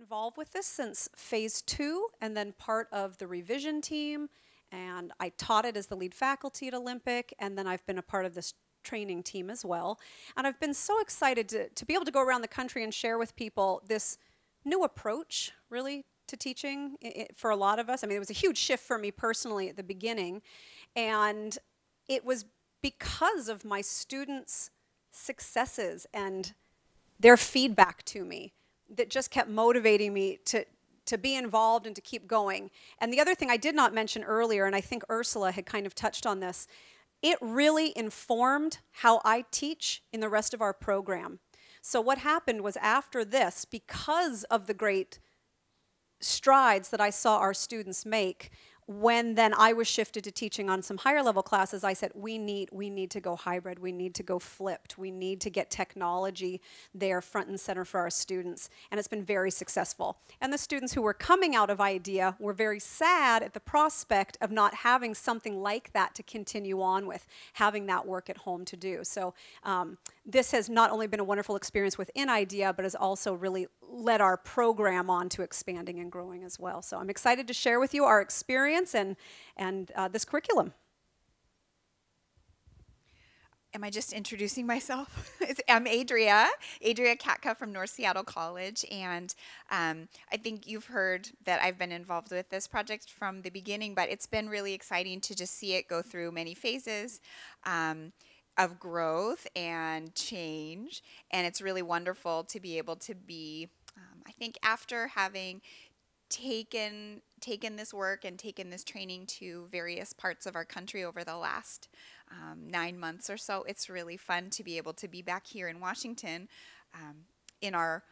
involved with this since phase two and then part of the revision team. And I taught it as the lead faculty at Olympic, and then I've been a part of this training team as well. And I've been so excited to, to be able to go around the country and share with people this new approach, really, to teaching i i for a lot of us. I mean, it was a huge shift for me personally at the beginning. And it was because of my students' successes and their feedback to me that just kept motivating me to, to be involved and to keep going. And the other thing I did not mention earlier, and I think Ursula had kind of touched on this, it really informed how I teach in the rest of our program. So, what happened was after this, because of the great strides that I saw our students make, when then I was shifted to teaching on some higher level classes, I said, we need, we need to go hybrid, we need to go flipped, we need to get technology there front and center for our students. And it's been very successful. And the students who were coming out of IDEA were very sad at the prospect of not having something like that to continue on with, having that work at home to do. So um, this has not only been a wonderful experience within IDEA, but has also really led our program on to expanding and growing as well. So I'm excited to share with you our experience and, and uh, this curriculum. Am I just introducing myself? I'm Adria, Adria Katka from North Seattle College, and um, I think you've heard that I've been involved with this project from the beginning, but it's been really exciting to just see it go through many phases. Um, of growth and change. And it's really wonderful to be able to be, um, I think, after having taken taken this work and taken this training to various parts of our country over the last um, nine months or so, it's really fun to be able to be back here in Washington um, in our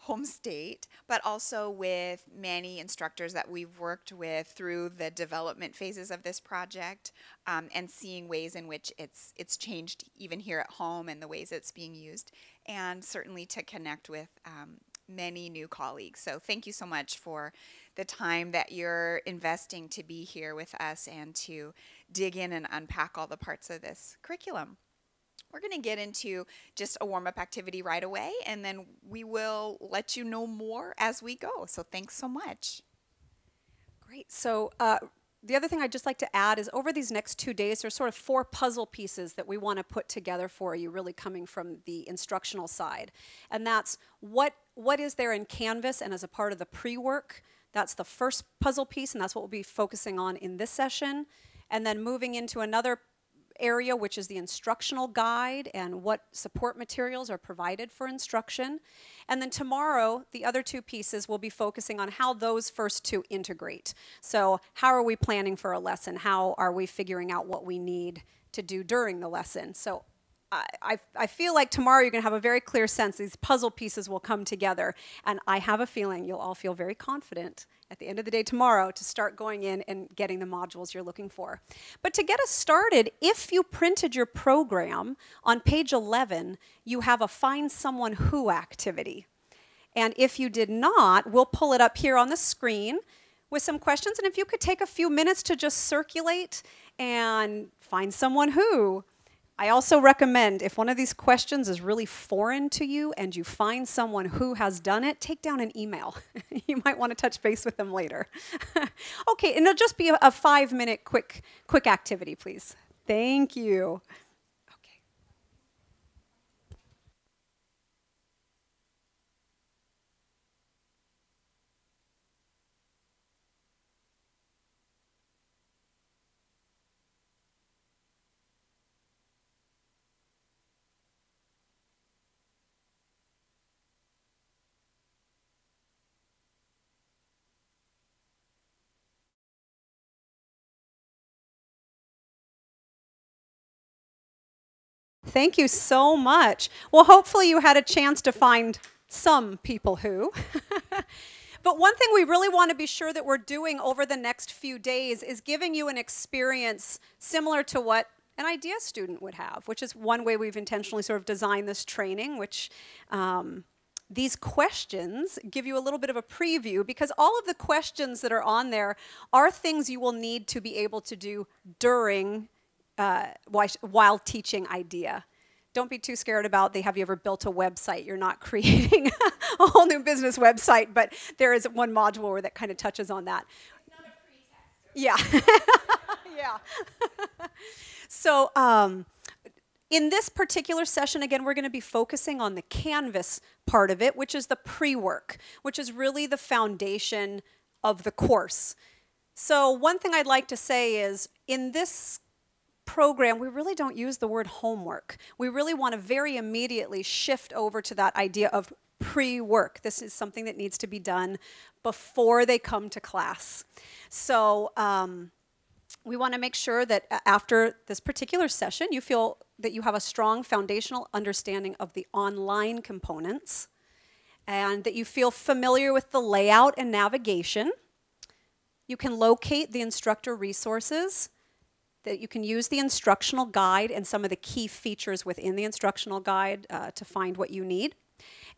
home state, but also with many instructors that we've worked with through the development phases of this project um, and seeing ways in which it's it's changed even here at home and the ways it's being used and certainly to connect with um, many new colleagues. So thank you so much for the time that you're investing to be here with us and to dig in and unpack all the parts of this curriculum. We're going to get into just a warm up activity right away, and then we will let you know more as we go. So, thanks so much. Great. So, uh, the other thing I'd just like to add is over these next two days, there's sort of four puzzle pieces that we want to put together for you, really coming from the instructional side. And that's what, what is there in Canvas and as a part of the pre work. That's the first puzzle piece, and that's what we'll be focusing on in this session. And then moving into another area, which is the instructional guide and what support materials are provided for instruction. And then tomorrow, the other two pieces will be focusing on how those first two integrate. So, how are we planning for a lesson? How are we figuring out what we need to do during the lesson? So, I, I, feel like tomorrow you're going to have a very clear sense these puzzle pieces will come together. And I have a feeling you'll all feel very confident at the end of the day tomorrow to start going in and getting the modules you're looking for. But to get us started, if you printed your program, on page 11, you have a Find Someone Who activity. And if you did not, we'll pull it up here on the screen with some questions. And if you could take a few minutes to just circulate and find someone who, I also recommend if one of these questions is really foreign to you and you find someone who has done it, take down an email. you might want to touch base with them later. okay, and it'll just be a, five minute quick, quick activity, please. Thank you. Thank you so much. Well, hopefully you had a chance to find some people who. but one thing we really want to be sure that we're doing over the next few days is giving you an experience similar to what an IDEA student would have, which is one way we've intentionally sort of designed this training, which um, these questions give you a little bit of a preview because all of the questions that are on there are things you will need to be able to do during uh, while teaching IDEA don't be too scared about the have you ever built a website? You're not creating a whole new business website, but there is one module where that kind of touches on that. Yeah. yeah. so, um, in this particular session, again, we're going to be focusing on the Canvas part of it, which is the pre work, which is really the foundation of the course. So, one thing I'd like to say is in this program, we really don't use the word homework. We really want to very immediately shift over to that idea of pre work. This is something that needs to be done before they come to class. So, um, we want to make sure that after this particular session, you feel that you have a strong foundational understanding of the online components and that you feel familiar with the layout and navigation. You can locate the instructor resources, that you can use the instructional guide and some of the key features within the instructional guide uh, to find what you need,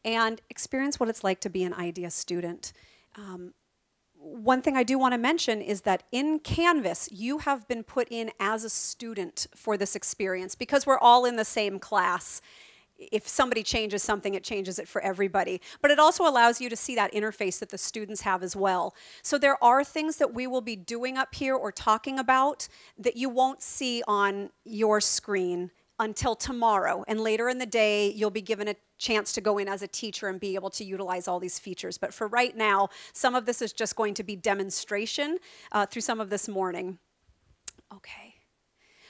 and experience what it's like to be an IDEA student. Um, one thing I do want to mention is that in Canvas, you have been put in as a student for this experience because we're all in the same class. If somebody changes something, it changes it for everybody. But it also allows you to see that interface that the students have as well. So there are things that we will be doing up here or talking about that you won't see on your screen until tomorrow. And later in the day, you'll be given a chance to go in as a teacher and be able to utilize all these features. But for right now, some of this is just going to be demonstration uh, through some of this morning. Okay.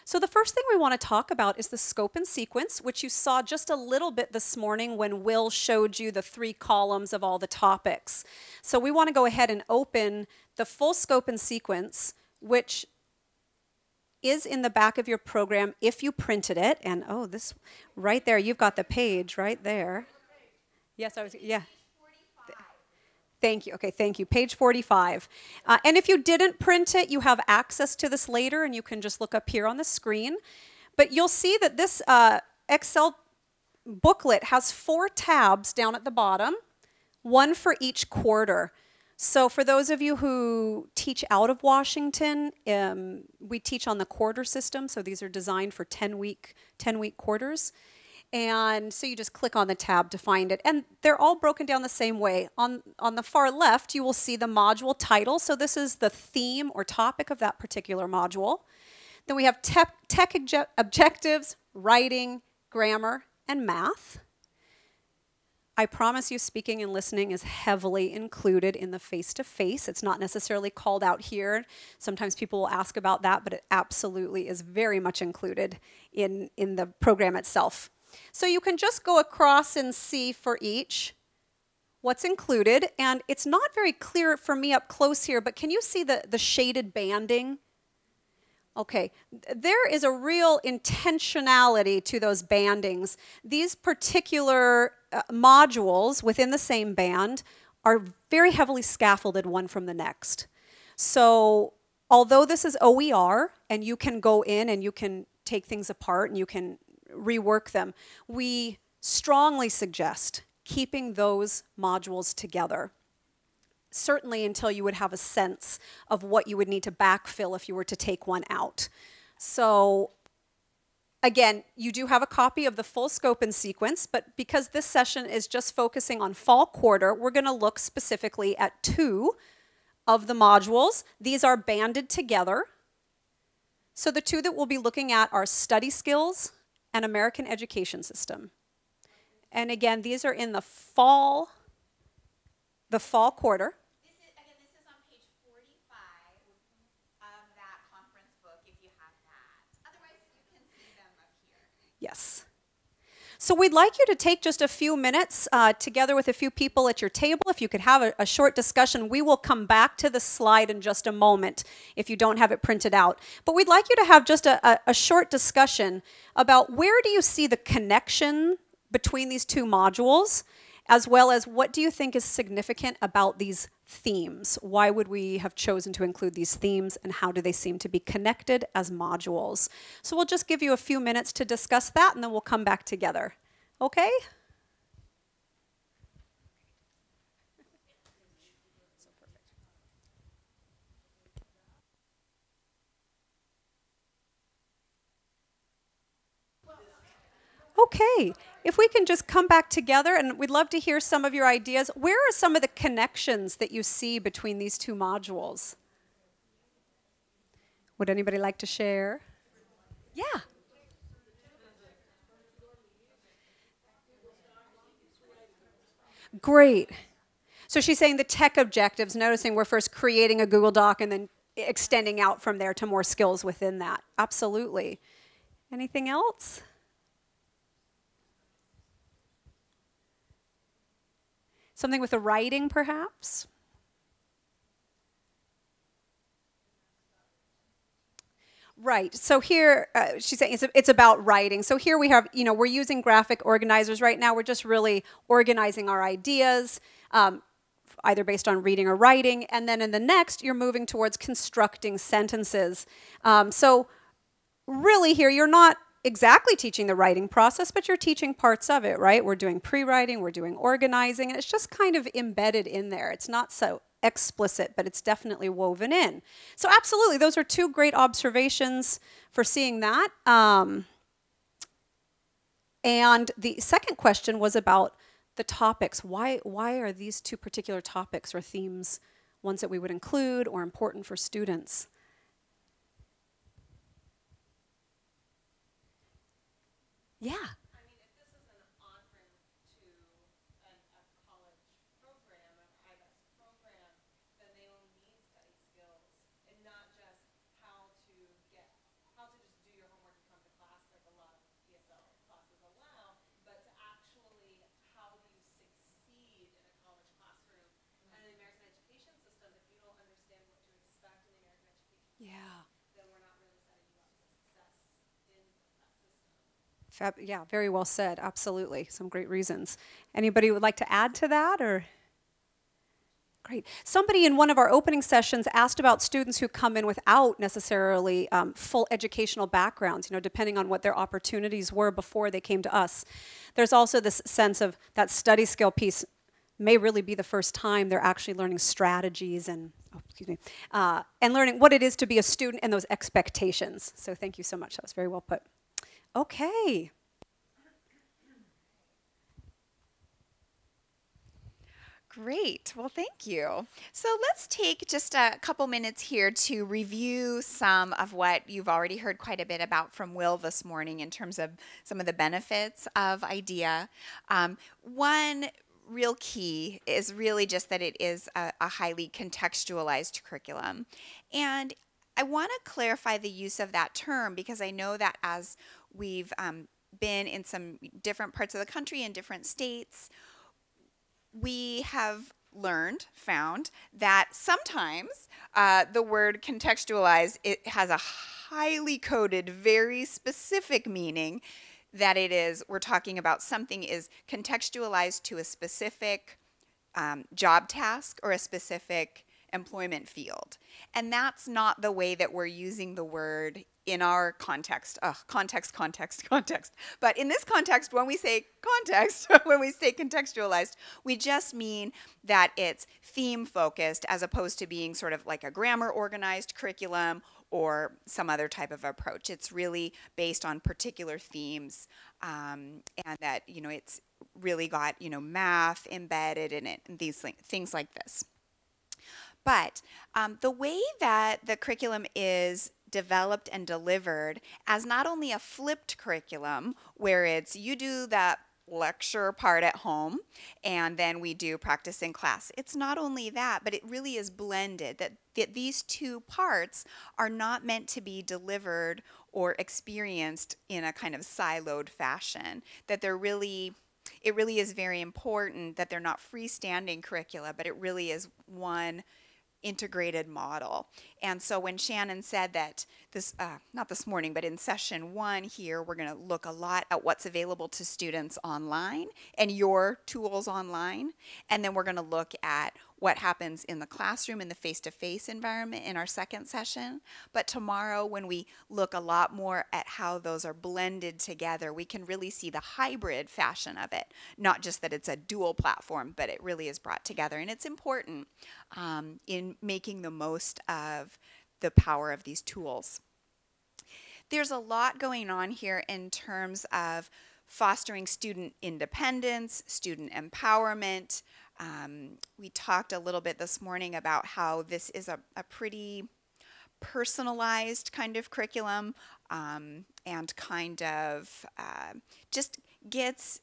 So the first thing we want to talk about is the scope and sequence, which you saw just a little bit this morning when Will showed you the three columns of all the topics. So we want to go ahead and open the full scope and sequence, which is in the back of your program if you printed it. And oh, this right there, you've got the page right there. Yes, I was, yeah. Thank you. Okay, thank you. Page 45. Uh, and if you didn't print it, you have access to this later and you can just look up here on the screen. But you'll see that this uh, Excel booklet has four tabs down at the bottom, one for each quarter. So for those of you who teach out of Washington, um, we teach on the quarter system. So these are designed for 10 week, 10 week quarters. And so you just click on the tab to find it. And they're all broken down the same way. On, on the far left, you will see the module title. So this is the theme or topic of that particular module. Then we have tech, tech objectives, writing, grammar, and math. I promise you, speaking and listening is heavily included in the face to face. It's not necessarily called out here. Sometimes people will ask about that, but it absolutely is very much included in, in the program itself. So you can just go across and see for each what's included. And it's not very clear for me up close here, but can you see the, the shaded banding? Okay, there is a real intentionality to those bandings. These particular uh, modules within the same band are very heavily scaffolded one from the next. So although this is OER and you can go in and you can take things apart and you can rework them, we strongly suggest keeping those modules together certainly until you would have a sense of what you would need to backfill if you were to take one out. So again, you do have a copy of the full scope and sequence, but because this session is just focusing on fall quarter, we're going to look specifically at two of the modules. These are banded together. So the two that we'll be looking at are study skills and American education system. And again, these are in the fall the fall quarter. This is, again, this is on page 45 of that conference book if you have that. Otherwise, you can see them up here. Yes. So we'd like you to take just a few minutes uh, together with a few people at your table. If you could have a, a, short discussion, we will come back to the slide in just a moment if you don't have it printed out. But we'd like you to have just a, a, a short discussion about where do you see the connection between these two modules as well as what do you think is significant about these themes? Why would we have chosen to include these themes and how do they seem to be connected as modules? So we'll just give you a few minutes to discuss that and then we'll come back together. Okay? Okay, if we can just come back together and we'd love to hear some of your ideas. Where are some of the connections that you see between these two modules? Would anybody like to share? Yeah. Great. So she's saying the tech objectives, noticing we're first creating a Google Doc and then extending out from there to more skills within that. Absolutely. Anything else? Something with the writing, perhaps? Right. So here, uh, she's saying it's, it's about writing. So here we have, you know, we're using graphic organizers right now. We're just really organizing our ideas, um, either based on reading or writing. And then in the next, you're moving towards constructing sentences. Um, so really here, you're not exactly teaching the writing process, but you're teaching parts of it, right? We're doing pre-writing, we're doing organizing, and it's just kind of embedded in there. It's not so explicit, but it's definitely woven in. So absolutely, those are two great observations for seeing that. Um, and the second question was about the topics. Why, why are these two particular topics or themes ones that we would include or important for students? Yeah. Fab yeah, very well said. Absolutely. Some great reasons. Anybody would like to add to that or? Great. Somebody in one of our opening sessions asked about students who come in without necessarily um, full educational backgrounds, you know, depending on what their opportunities were before they came to us. There's also this sense of that study skill piece may really be the first time they're actually learning strategies and, oh, excuse me, uh, and learning what it is to be a student and those expectations. So thank you so much. That was very well put. Okay. Great. Well, thank you. So let's take just a couple minutes here to review some of what you've already heard quite a bit about from Will this morning in terms of some of the benefits of IDEA. Um, one real key is really just that it is a, a highly contextualized curriculum. And I want to clarify the use of that term because I know that as We've um, been in some different parts of the country in different states. We have learned, found that sometimes uh, the word contextualize it has a highly coded, very specific meaning that it is we're talking about something is contextualized to a specific um, job task or a specific employment field. And that's not the way that we're using the word in our context. Ugh, context, context, context. But in this context, when we say context, when we say contextualized, we just mean that it's theme focused as opposed to being sort of like a grammar organized curriculum or some other type of approach. It's really based on particular themes um, and that, you know, it's really got, you know, math embedded in it and these things like this. But um, the way that the curriculum is developed and delivered as not only a flipped curriculum where it's you do that lecture part at home and then we do practice in class. It's not only that, but it really is blended that, that these two parts are not meant to be delivered or experienced in a kind of siloed fashion, that they're really it really is very important that they're not freestanding curricula, but it really is one integrated model. And so when Shannon said that this, uh, not this morning, but in session one here, we're going to look a lot at what's available to students online and your tools online. And then we're going to look at what happens in the classroom in the face-to-face environment in our second session. But tomorrow when we look a lot more at how those are blended together, we can really see the hybrid fashion of it. Not just that it's a dual platform, but it really is brought together. And it's important um, in making the most of the power of these tools. There's a lot going on here in terms of fostering student independence, student empowerment. Um, we talked a little bit this morning about how this is a, a pretty personalized kind of curriculum um, and kind of uh, just gets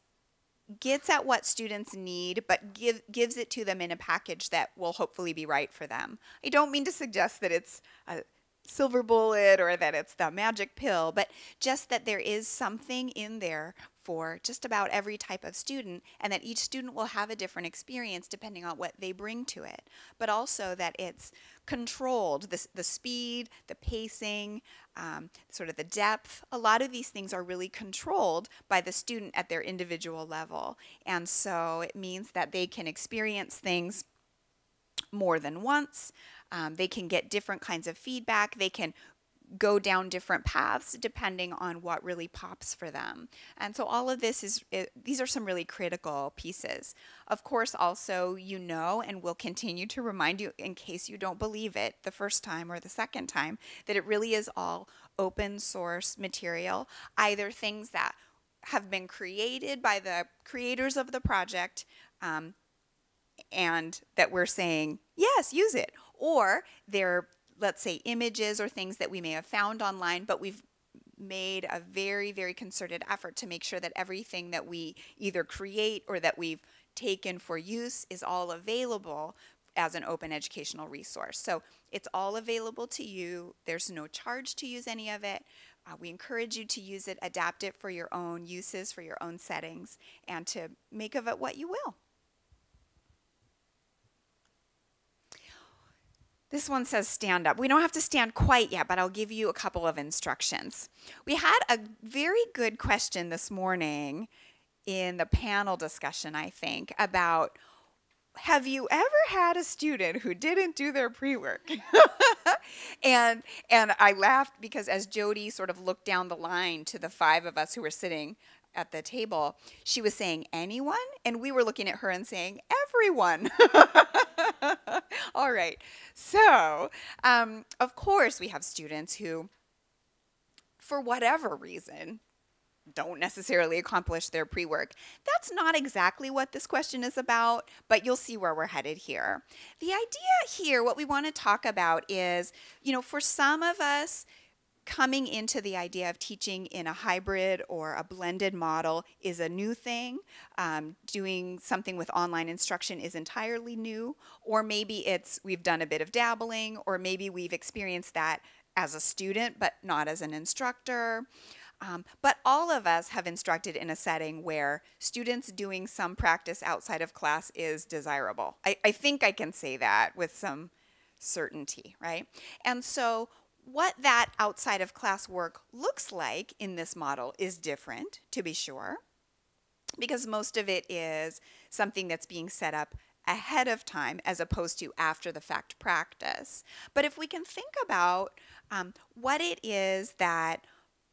gets at what students need but give, gives it to them in a package that will hopefully be right for them. I don't mean to suggest that it's a silver bullet or that it's the magic pill, but just that there is something in there for just about every type of student and that each student will have a different experience depending on what they bring to it. But also that it's controlled, the, the speed, the pacing, um, sort of the depth. A lot of these things are really controlled by the student at their individual level. And so it means that they can experience things more than once. Um, they can get different kinds of feedback. They can go down different paths depending on what really pops for them. And so all of this is, it, these are some really critical pieces. Of course, also, you know, and we'll continue to remind you in case you don't believe it the first time or the second time, that it really is all open source material, either things that have been created by the creators of the project um, and that we're saying, yes, use it, or they're let's say images or things that we may have found online, but we've made a very, very concerted effort to make sure that everything that we either create or that we've taken for use is all available as an open educational resource. So it's all available to you. There's no charge to use any of it. Uh, we encourage you to use it, adapt it for your own uses, for your own settings, and to make of it what you will. This one says stand up. We don't have to stand quite yet, but I'll give you a couple of instructions. We had a very good question this morning in the panel discussion, I think, about have you ever had a student who didn't do their pre-work? and and I laughed because as Jody sort of looked down the line to the five of us who were sitting at the table, she was saying anyone, and we were looking at her and saying everyone. All right. So, um, of course, we have students who, for whatever reason, don't necessarily accomplish their pre work. That's not exactly what this question is about, but you'll see where we're headed here. The idea here, what we want to talk about is, you know, for some of us, coming into the idea of teaching in a hybrid or a blended model is a new thing. Um, doing something with online instruction is entirely new, or maybe it's we've done a bit of dabbling, or maybe we've experienced that as a student but not as an instructor. Um, but all of us have instructed in a setting where students doing some practice outside of class is desirable. I, I think I can say that with some certainty, right? And so what that outside of class work looks like in this model is different, to be sure, because most of it is something that's being set up ahead of time as opposed to after the fact practice. But if we can think about um, what it is that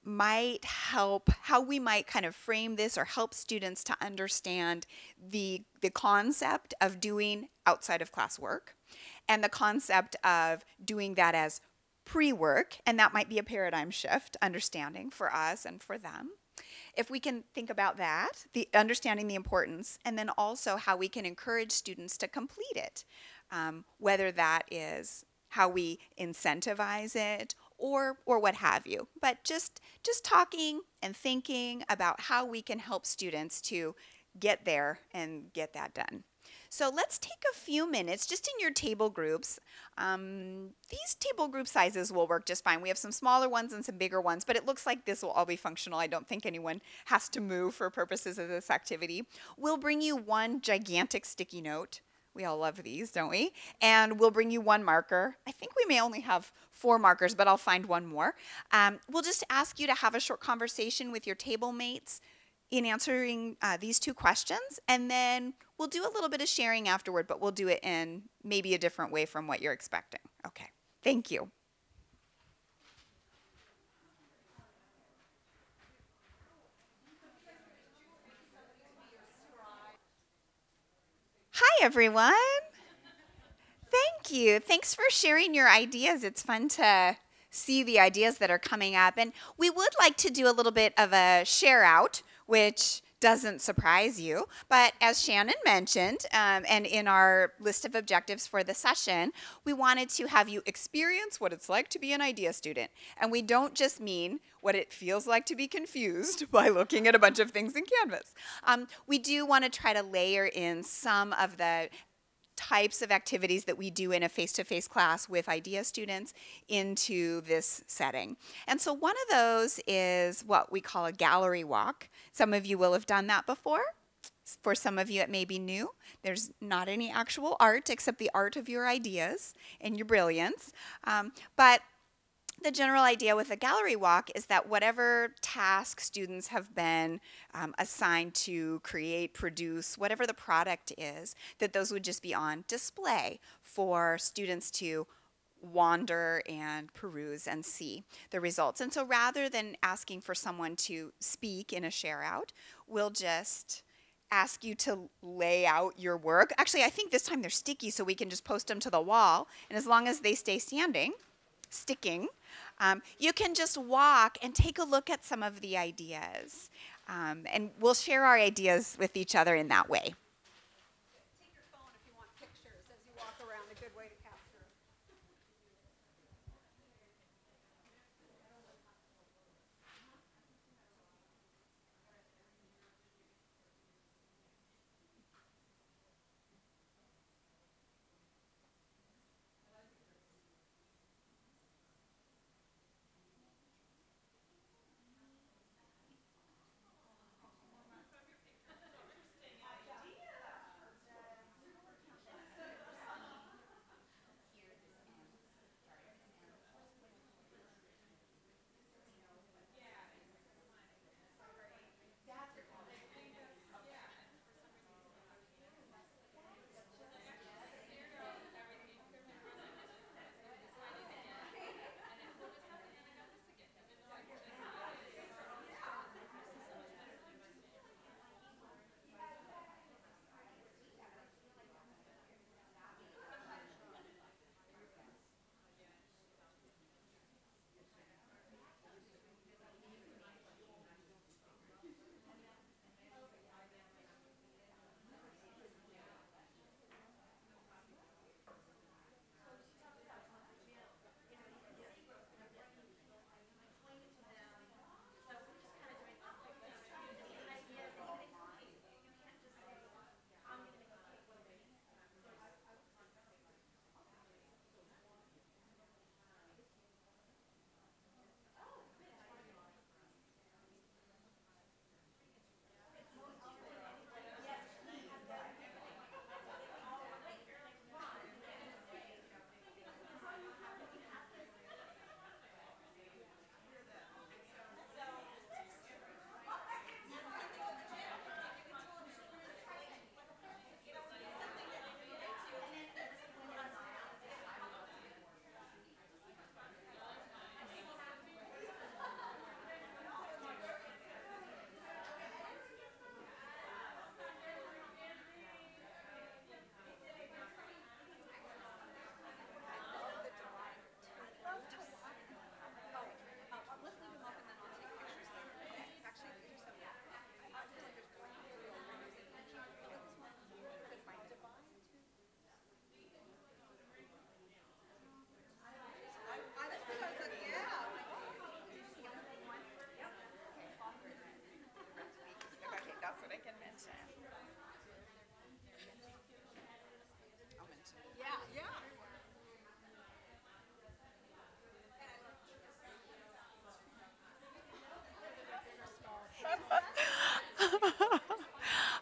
might help how we might kind of frame this or help students to understand the the concept of doing outside of class work and the concept of doing that as pre-work, and that might be a paradigm shift, understanding for us and for them. If we can think about that, the understanding the importance, and then also how we can encourage students to complete it, um, whether that is how we incentivize it or or what have you. But just just talking and thinking about how we can help students to get there and get that done. So let's take a few minutes just in your table groups. Um, these table group sizes will work just fine. We have some smaller ones and some bigger ones, but it looks like this will all be functional. I don't think anyone has to move for purposes of this activity. We'll bring you one gigantic sticky note. We all love these, don't we? And we'll bring you one marker. I think we may only have four markers, but I'll find one more. Um, we'll just ask you to have a short conversation with your table mates in answering uh, these two questions, and then we'll do a little bit of sharing afterward, but we'll do it in maybe a different way from what you're expecting. Okay, thank you. Hi, everyone. Thank you. Thanks for sharing your ideas. It's fun to see the ideas that are coming up. And we would like to do a little bit of a share out which doesn't surprise you. But as Shannon mentioned, um, and in our list of objectives for the session, we wanted to have you experience what it's like to be an IDEA student. And we don't just mean what it feels like to be confused by looking at a bunch of things in Canvas. Um, we do want to try to layer in some of the types of activities that we do in a face-to-face class with IDEA students into this setting. And so one of those is what we call a gallery walk. Some of you will have done that before. For some of you, it may be new. There's not any actual art except the art of your ideas and your brilliance. Um, but the general idea with a gallery walk is that whatever task students have been um, assigned to create, produce, whatever the product is, that those would just be on display for students to wander and peruse and see the results. And so rather than asking for someone to speak in a share out, we'll just ask you to lay out your work. Actually, I think this time they're sticky so we can just post them to the wall. And as long as they stay standing, sticking, um, you can just walk and take a look at some of the ideas. Um, and we'll share our ideas with each other in that way.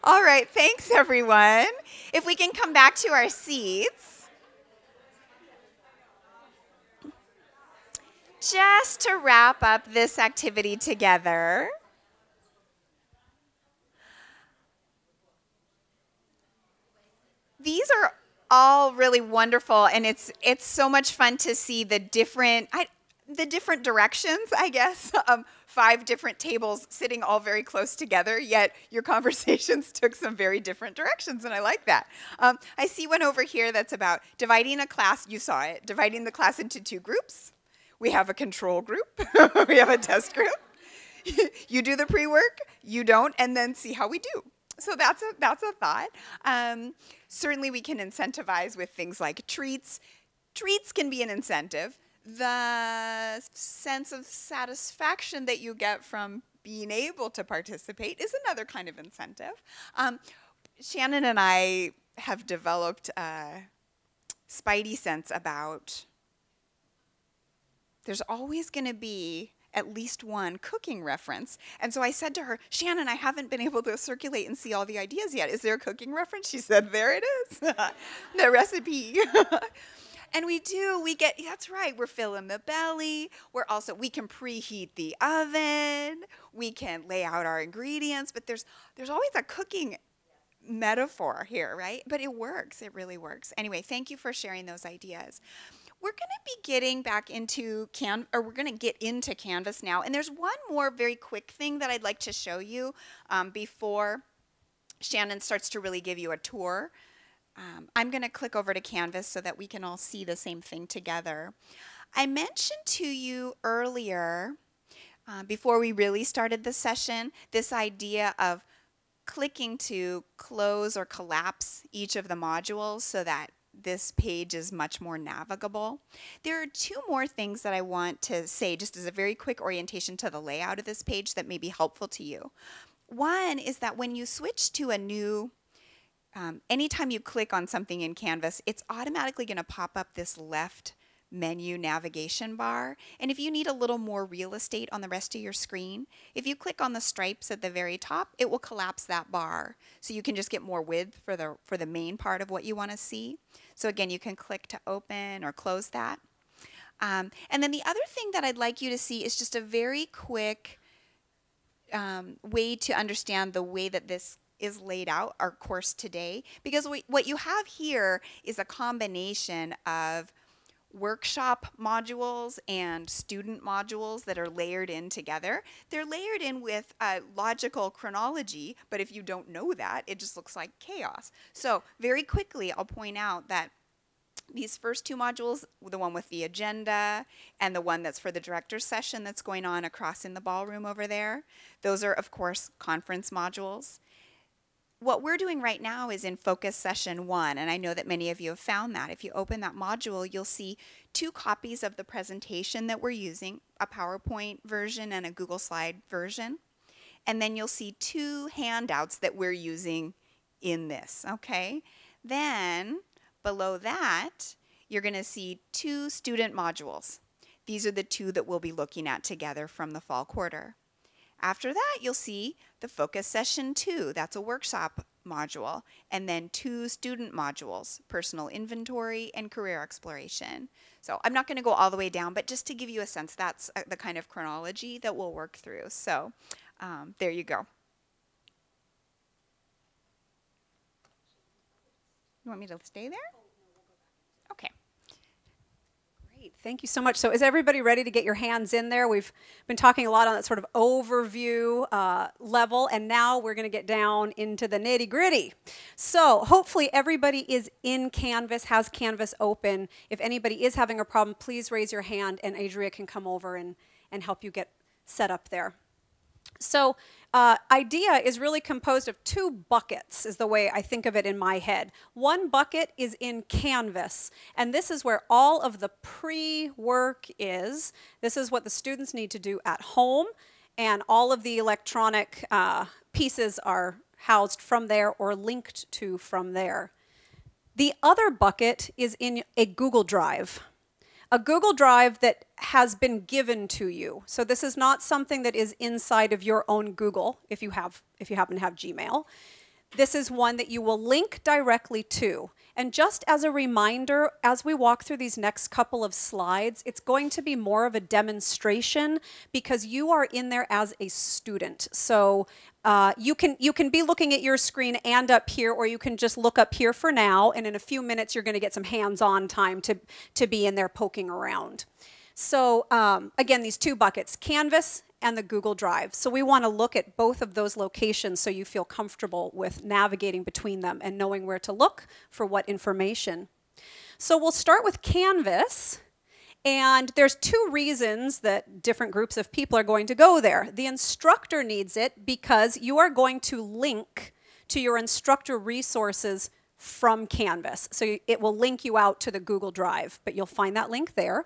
All right, thanks everyone. If we can come back to our seats. Just to wrap up this activity together, these are all really wonderful and it's it's so much fun to see the different I, the different directions, I guess. Um, five different tables sitting all very close together, yet your conversations took some very different directions, and I like that. Um, I see one over here that's about dividing a class, you saw it, dividing the class into two groups. We have a control group, we have a test group. you do the pre-work, you don't, and then see how we do. So that's a that's a thought. Um, certainly, we can incentivize with things like treats. Treats can be an incentive. The sense of satisfaction that you get from being able to participate is another kind of incentive. Um, Shannon and I have developed a spidey sense about there's always going to be at least one cooking reference. And so I said to her, Shannon, I haven't been able to circulate and see all the ideas yet. Is there a cooking reference? She said, There it is, the recipe. and we do, we get, that's right, we're filling the belly. We're also, we can preheat the oven. We can lay out our ingredients, but there's, there's always a cooking metaphor here, right? But it works, it really works. Anyway, thank you for sharing those ideas we're going to be getting back into can or we're going to get into canvas now and there's one more very quick thing that i'd like to show you um, before shannon starts to really give you a tour um, i'm going to click over to canvas so that we can all see the same thing together i mentioned to you earlier uh, before we really started the session this idea of clicking to close or collapse each of the modules so that this page is much more navigable. There are two more things that I want to say just as a very quick orientation to the layout of this page that may be helpful to you. One is that when you switch to a new, um, anytime you click on something in Canvas, it's automatically going to pop up this left menu navigation bar. And if you need a little more real estate on the rest of your screen, if you click on the stripes at the very top, it will collapse that bar. So you can just get more width for the, for the main part of what you want to see. So again, you can click to open or close that. Um, and then the other thing that I'd like you to see is just a very quick um, way to understand the way that this is laid out, our course today. Because we, what you have here is a combination of workshop modules and student modules that are layered in together. They're layered in with a logical chronology, but if you don't know that, it just looks like chaos. So very quickly, I'll point out that these first two modules, the one with the agenda and the one that's for the director's session that's going on across in the ballroom over there, those are, of course, conference modules what we're doing right now is in focus session one, and I know that many of you have found that. If you open that module, you'll see two copies of the presentation that we're using, a PowerPoint version and a Google Slide version. And then you'll see two handouts that we're using in this, okay? Then below that, you're gonna see two student modules. These are the two that we'll be looking at together from the fall quarter. After that, you'll see the focus session two, that's a workshop module, and then two student modules, personal inventory and career exploration. So I'm not gonna go all the way down, but just to give you a sense, that's uh, the kind of chronology that we'll work through. So um, there you go. You want me to stay there? Okay. Great, thank you so much. So is everybody ready to get your hands in there? We've been talking a lot on that sort of overview uh, level, and now we're going to get down into the nitty gritty. So hopefully everybody is in Canvas, has Canvas open. If anybody is having a problem, please raise your hand, and Adria can come over and, and help you get set up there. So uh, IDEA is really composed of two buckets, is the way I think of it in my head. One bucket is in Canvas, and this is where all of the pre-work is. This is what the students need to do at home, and all of the electronic uh, pieces are housed from there or linked to from there. The other bucket is in a Google Drive a Google Drive that has been given to you. So this is not something that is inside of your own Google if you have if you happen to have Gmail. This is one that you will link directly to. And just as a reminder, as we walk through these next couple of slides, it's going to be more of a demonstration because you are in there as a student. So uh, you can you can be looking at your screen and up here, or you can just look up here for now. And in a few minutes, you're going to get some hands-on time to to be in there poking around. So um, again, these two buckets, Canvas and the Google Drive. So we want to look at both of those locations so you feel comfortable with navigating between them and knowing where to look for what information. So we'll start with Canvas. And there's two reasons that different groups of people are going to go there. The instructor needs it because you are going to link to your instructor resources from Canvas. So it will link you out to the Google Drive, but you'll find that link there.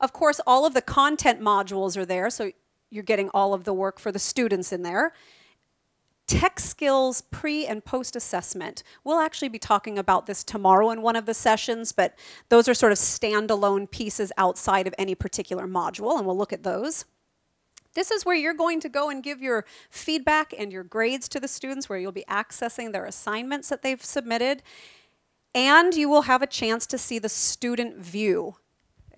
Of course, all of the content modules are there, so you're getting all of the work for the students in there. Tech skills pre and post assessment. We'll actually be talking about this tomorrow in one of the sessions, but those are sort of standalone pieces outside of any particular module, and we'll look at those. This is where you're going to go and give your feedback and your grades to the students, where you'll be accessing their assignments that they've submitted. And you will have a chance to see the student view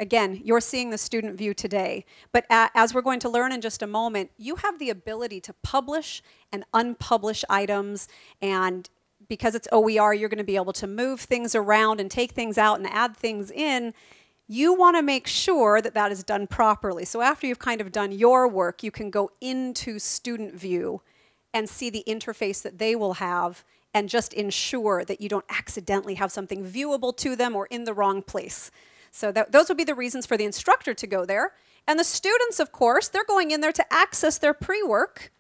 Again, you're seeing the student view today, but as we're going to learn in just a moment, you have the ability to publish and unpublish items and because it's OER, you're going to be able to move things around and take things out and add things in. You want to make sure that that is done properly. So after you've kind of done your work, you can go into student view and see the interface that they will have and just ensure that you don't accidentally have something viewable to them or in the wrong place. So that, those would be the reasons for the instructor to go there. And the students, of course, they're going in there to access their pre-work.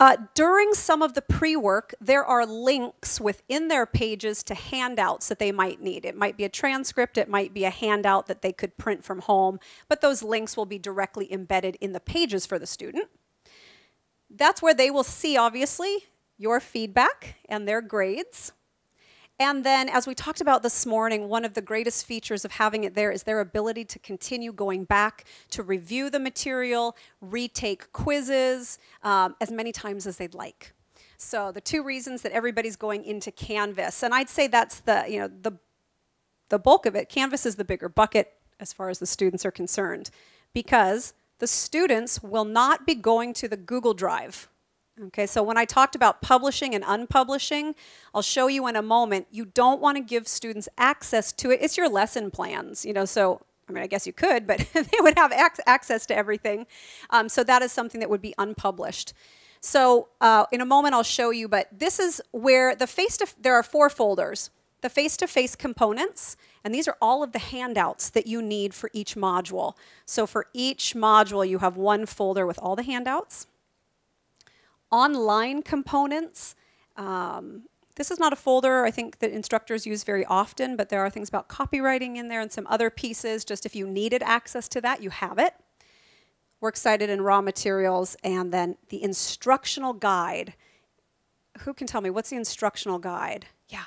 Uh, during some of the pre-work, there are links within their pages to handouts that they might need. It might be a transcript, it might be a handout that they could print from home, but those links will be directly embedded in the pages for the student. That's where they will see, obviously, your feedback and their grades. And then, as we talked about this morning, one of the greatest features of having it there is their ability to continue going back to review the material, retake quizzes um, as many times as they'd like. So the two reasons that everybody's going into Canvas, and I'd say that's the, you know, the, the bulk of it. Canvas is the bigger bucket as far as the students are concerned because the students will not be going to the Google Drive Okay, so when I talked about publishing and unpublishing, I'll show you in a moment, you don't want to give students access to it. It's your lesson plans, you know, so I mean, I guess you could, but they would have ac access to everything. Um, so that is something that would be unpublished. So uh, in a moment, I'll show you, but this is where the face to, there are four folders. The face-to-face -face components, and these are all of the handouts that you need for each module. So for each module, you have one folder with all the handouts online components. Um, this is not a folder I think that instructors use very often, but there are things about copywriting in there and some other pieces. Just if you needed access to that, you have it. Works cited in raw materials, and then the instructional guide. Who can tell me what's the instructional guide? Yeah.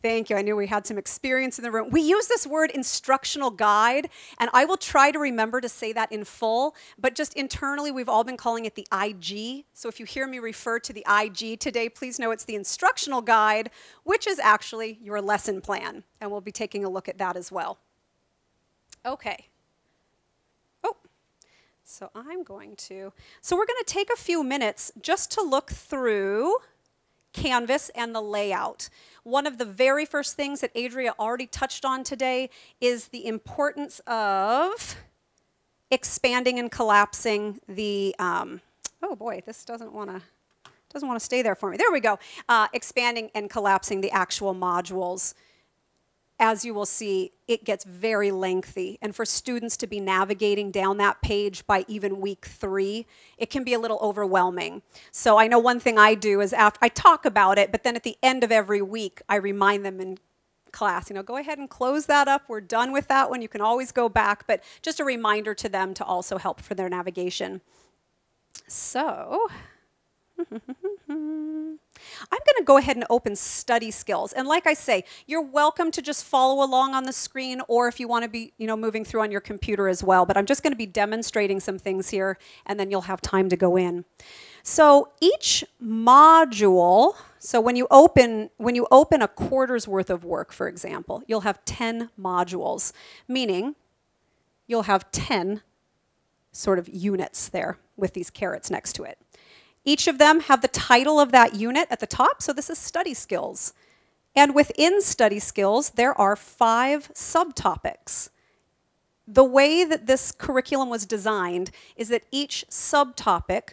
Thank you. I knew we had some experience in the room. We use this word instructional guide, and I will try to remember to say that in full, but just internally, we've all been calling it the IG. So if you hear me refer to the IG today, please know it's the instructional guide, which is actually your lesson plan, and we'll be taking a look at that as well. Okay. Oh, so I'm going to, so we're going to take a few minutes just to look through Canvas and the layout. One of the very first things that Adria already touched on today is the importance of expanding and collapsing the, um, oh boy, this doesn't want to doesn't want to stay there for me. There we go. Uh, expanding and collapsing the actual modules as you will see, it gets very lengthy. And for students to be navigating down that page by even week three, it can be a little overwhelming. So I know one thing I do is after I talk about it, but then at the end of every week, I remind them in class, you know, go ahead and close that up. We're done with that one. You can always go back, but just a reminder to them to also help for their navigation. So, I'm going to go ahead and open study skills. And like I say, you're welcome to just follow along on the screen or if you want to be, you know, moving through on your computer as well. But I'm just going to be demonstrating some things here and then you'll have time to go in. So each module, so when you open when you open a quarter's worth of work, for example, you'll have 10 modules, meaning you'll have 10 sort of units there with these carets next to it. Each of them have the title of that unit at the top, so this is study skills. And within study skills, there are five subtopics. The way that this curriculum was designed is that each subtopic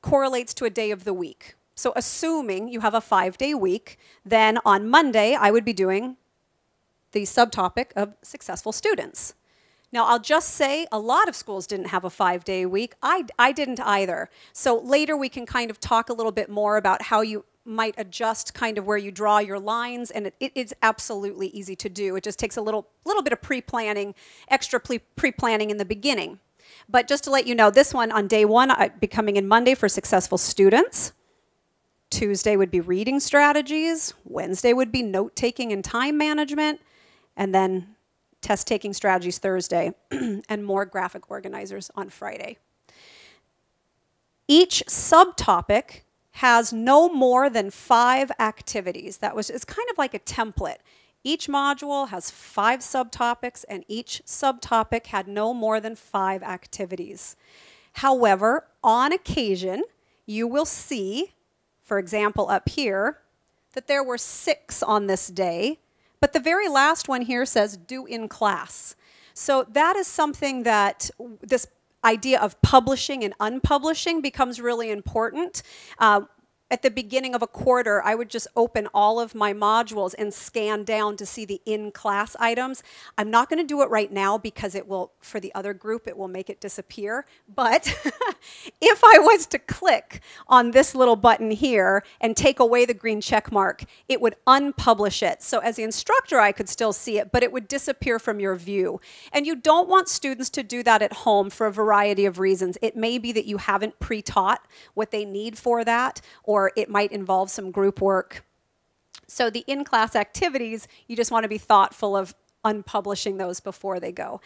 correlates to a day of the week. So, assuming you have a five day week, then on Monday, I would be doing the subtopic of successful students. Now, I'll just say a lot of schools didn't have a five day week. I, I didn't either. So, later we can kind of talk a little bit more about how you might adjust kind of where you draw your lines, and it, it is absolutely easy to do. It just takes a little, little bit of pre planning, extra pre planning in the beginning. But just to let you know, this one on day one, I'd be coming in Monday for successful students. Tuesday would be reading strategies. Wednesday would be note taking and time management. And then test taking strategies Thursday and more graphic organizers on Friday. Each subtopic has no more than five activities. That was it's kind of like a template. Each module has five subtopics, and each subtopic had no more than five activities. However, on occasion, you will see, for example, up here, that there were six on this day, but the very last one here says do in class. So that is something that this idea of publishing and unpublishing becomes really important. Uh, at the beginning of a quarter, I would just open all of my modules and scan down to see the in-class items. I'm not going to do it right now because it will, for the other group, it will make it disappear. But if I was to click on this little button here and take away the green check mark, it would unpublish it. So as the instructor, I could still see it, but it would disappear from your view. And you don't want students to do that at home for a variety of reasons. It may be that you haven't pre-taught what they need for that, or or it might involve some group work. So the in-class activities, you just want to be thoughtful of unpublishing those before they go.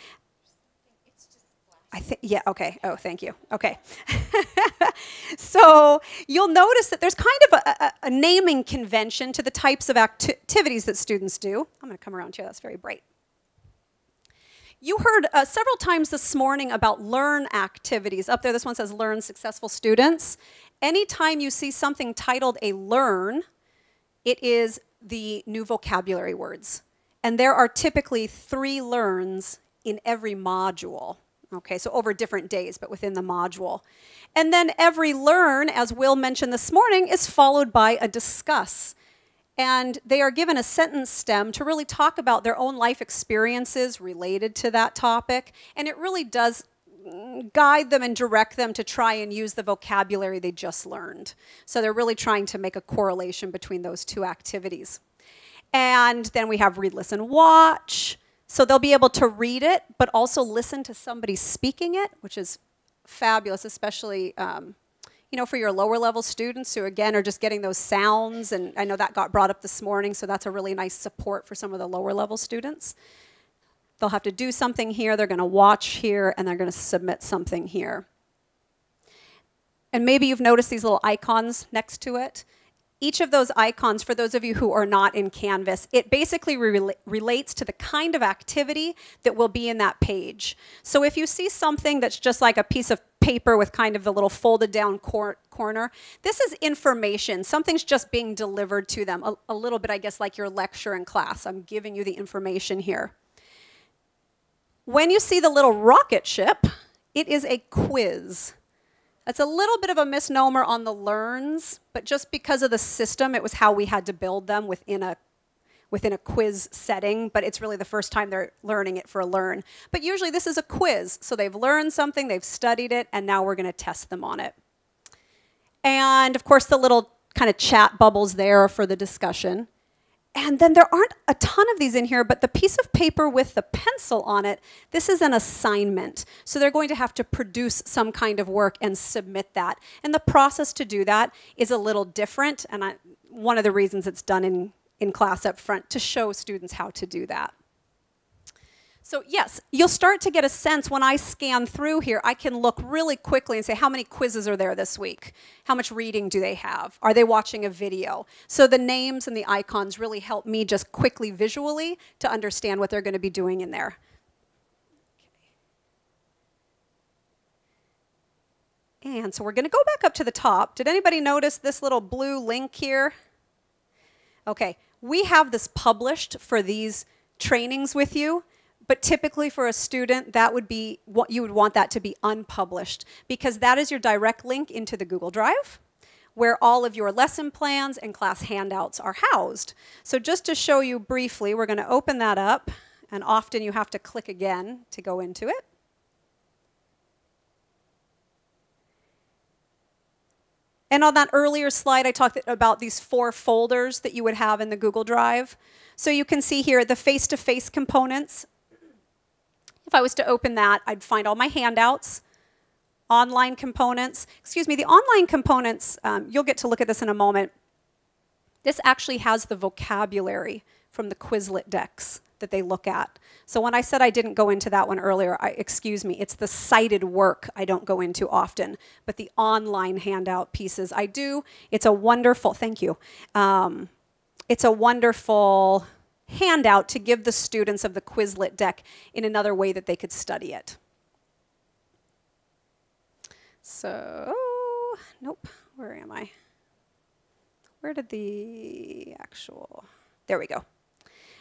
I think, yeah, okay. Oh, thank you. Okay. so you'll notice that there's kind of a, a, a naming convention to the types of acti activities that students do. I'm going to come around here, that's very bright. You heard uh, several times this morning about learn activities. Up there, this one says learn successful students. Anytime you see something titled a learn, it is the new vocabulary words. And there are typically three learns in every module. Okay, so over different days, but within the module. And then every learn, as Will mentioned this morning, is followed by a discuss. And they are given a sentence stem to really talk about their own life experiences related to that topic. And it really does guide them and direct them to try and use the vocabulary they just learned. So they're really trying to make a correlation between those two activities. And then we have read, listen, watch. So they'll be able to read it, but also listen to somebody speaking it, which is fabulous, especially um, you know, for your lower level students who again are just getting those sounds. And I know that got brought up this morning, so that's a really nice support for some of the lower level students. They'll have to do something here, they're going to watch here, and they're going to submit something here. And maybe you've noticed these little icons next to it. Each of those icons, for those of you who are not in Canvas, it basically re relates to the kind of activity that will be in that page. So if you see something that's just like a piece of paper with kind of the little folded down cor corner, this is information. Something's just being delivered to them, a, a little bit, I guess, like your lecture in class. I'm giving you the information here. When you see the little rocket ship, it is a quiz. That's a little bit of a misnomer on the learns, but just because of the system, it was how we had to build them within a within a quiz setting, but it's really the first time they're learning it for a learn. But usually this is a quiz, so they've learned something, they've studied it, and now we're going to test them on it. And of course, the little kind of chat bubbles there for the discussion. And then there aren't a ton of these in here, but the piece of paper with the pencil on it, this is an assignment. So they're going to have to produce some kind of work and submit that. And the process to do that is a little different. And I, one of the reasons it's done in, in class up front to show students how to do that. So yes, you'll start to get a sense when I scan through here, I can look really quickly and say how many quizzes are there this week? How much reading do they have? Are they watching a video? So the names and the icons really help me just quickly visually to understand what they're going to be doing in there. And so we're going to go back up to the top. Did anybody notice this little blue link here? Okay, we have this published for these trainings with you. But typically for a student, that would be what you would want that to be unpublished because that is your direct link into the Google Drive where all of your lesson plans and class handouts are housed. So just to show you briefly, we're going to open that up, and often you have to click again to go into it. And on that earlier slide, I talked about these four folders that you would have in the Google Drive. So you can see here the face-to-face -face components. If I was to open that, I'd find all my handouts, online components. Excuse me, the online components, um, you'll get to look at this in a moment. This actually has the vocabulary from the Quizlet decks that they look at. So when I said I didn't go into that one earlier, I, excuse me, it's the cited work I don't go into often, but the online handout pieces I do. It's a wonderful, thank you. Um, it's a wonderful handout to give the students of the Quizlet deck in another way that they could study it. So, nope, where am I? Where did the actual, there we go.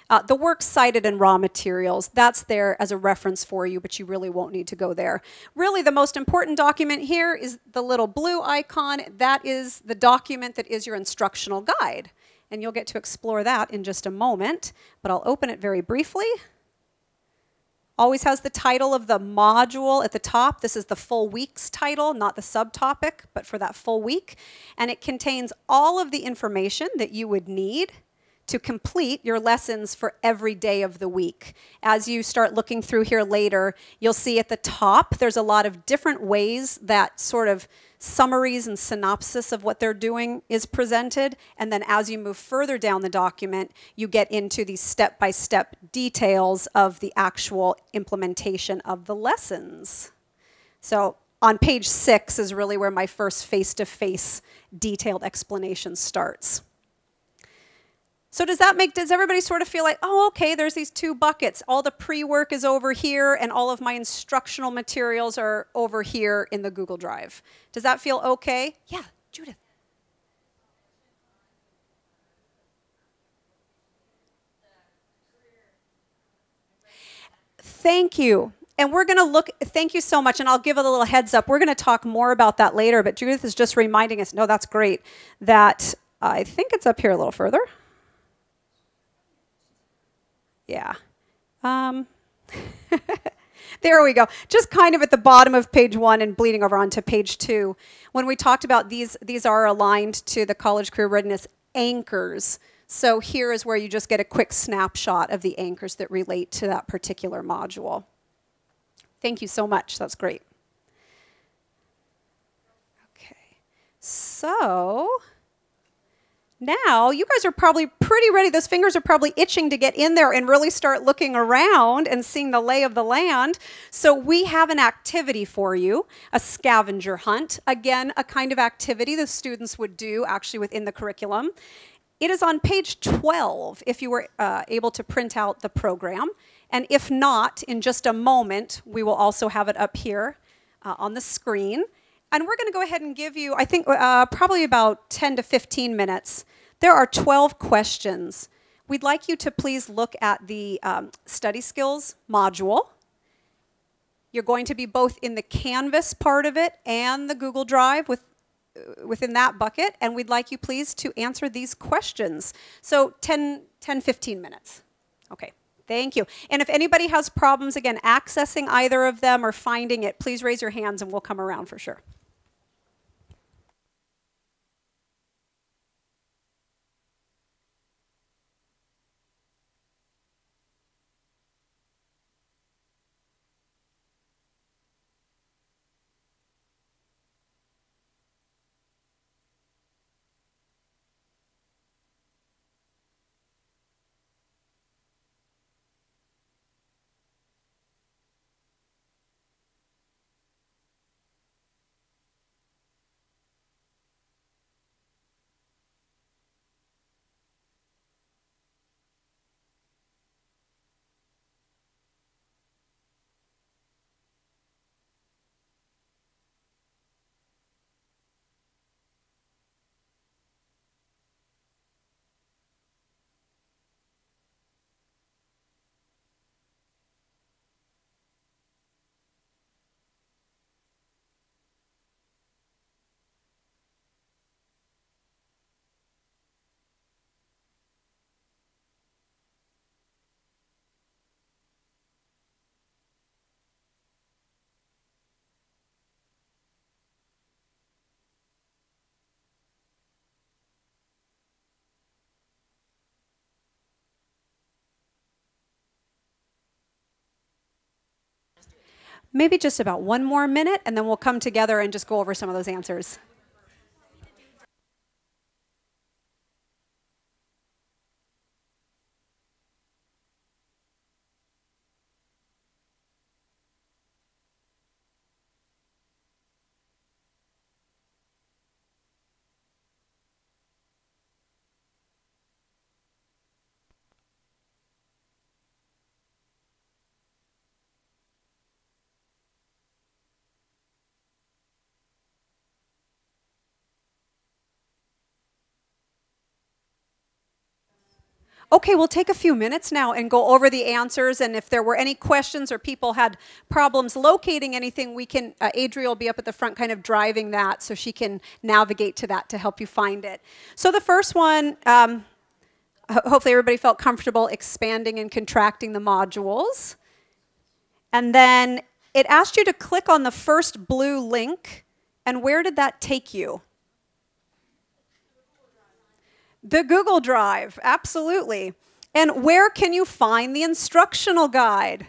Uh, the works cited in raw materials, that's there as a reference for you, but you really won't need to go there. Really, the most important document here is the little blue icon. That is the document that is your instructional guide. And you'll get to explore that in just a moment, but I'll open it very briefly. Always has the title of the module at the top. This is the full week's title, not the subtopic, but for that full week. And it contains all of the information that you would need to complete your lessons for every day of the week. As you start looking through here later, you'll see at the top there's a lot of different ways that sort of summaries and synopsis of what they're doing is presented. And then as you move further down the document, you get into these step by step details of the actual implementation of the lessons. So on page six is really where my first face to face detailed explanation starts. So does that make, does everybody sort of feel like, oh, okay, there's these two buckets. All the pre-work is over here and all of my instructional materials are over here in the Google Drive. Does that feel okay? Yeah, Judith. Thank you. And we're going to look, thank you so much, and I'll give a little heads up. We're going to talk more about that later, but Judith is just reminding us, no, that's great, that uh, I think it's up here a little further. Yeah. Um, there we go. Just kind of at the bottom of page one and bleeding over onto page two. When we talked about these, these are aligned to the college career readiness anchors. So here is where you just get a quick snapshot of the anchors that relate to that particular module. Thank you so much. That's great. Okay. So now you guys are probably pretty ready. Those fingers are probably itching to get in there and really start looking around and seeing the lay of the land. So we have an activity for you, a scavenger hunt. Again, a kind of activity the students would do actually within the curriculum. It is on page 12 if you were uh, able to print out the program. And if not, in just a moment, we will also have it up here uh, on the screen. And we're going to go ahead and give you, I think, uh, probably about 10 to 15 minutes there are 12 questions. We'd like you to please look at the um, study skills module. You're going to be both in the Canvas part of it and the Google Drive with, uh, within that bucket, and we'd like you please to answer these questions. So 10, 10, 15 minutes. Okay. Thank you. And if anybody has problems, again, accessing either of them or finding it, please raise your hands and we'll come around for sure. Maybe just about one more minute, and then we'll come together and just go over some of those answers. Okay, we'll take a few minutes now and go over the answers. And if there were any questions or people had problems locating anything, we can, uh, Adria will be up at the front kind of driving that so she can navigate to that to help you find it. So the first one, um, ho hopefully everybody felt comfortable expanding and contracting the modules. And then it asked you to click on the first blue link. And where did that take you? The Google Drive, absolutely. And where can you find the instructional guide?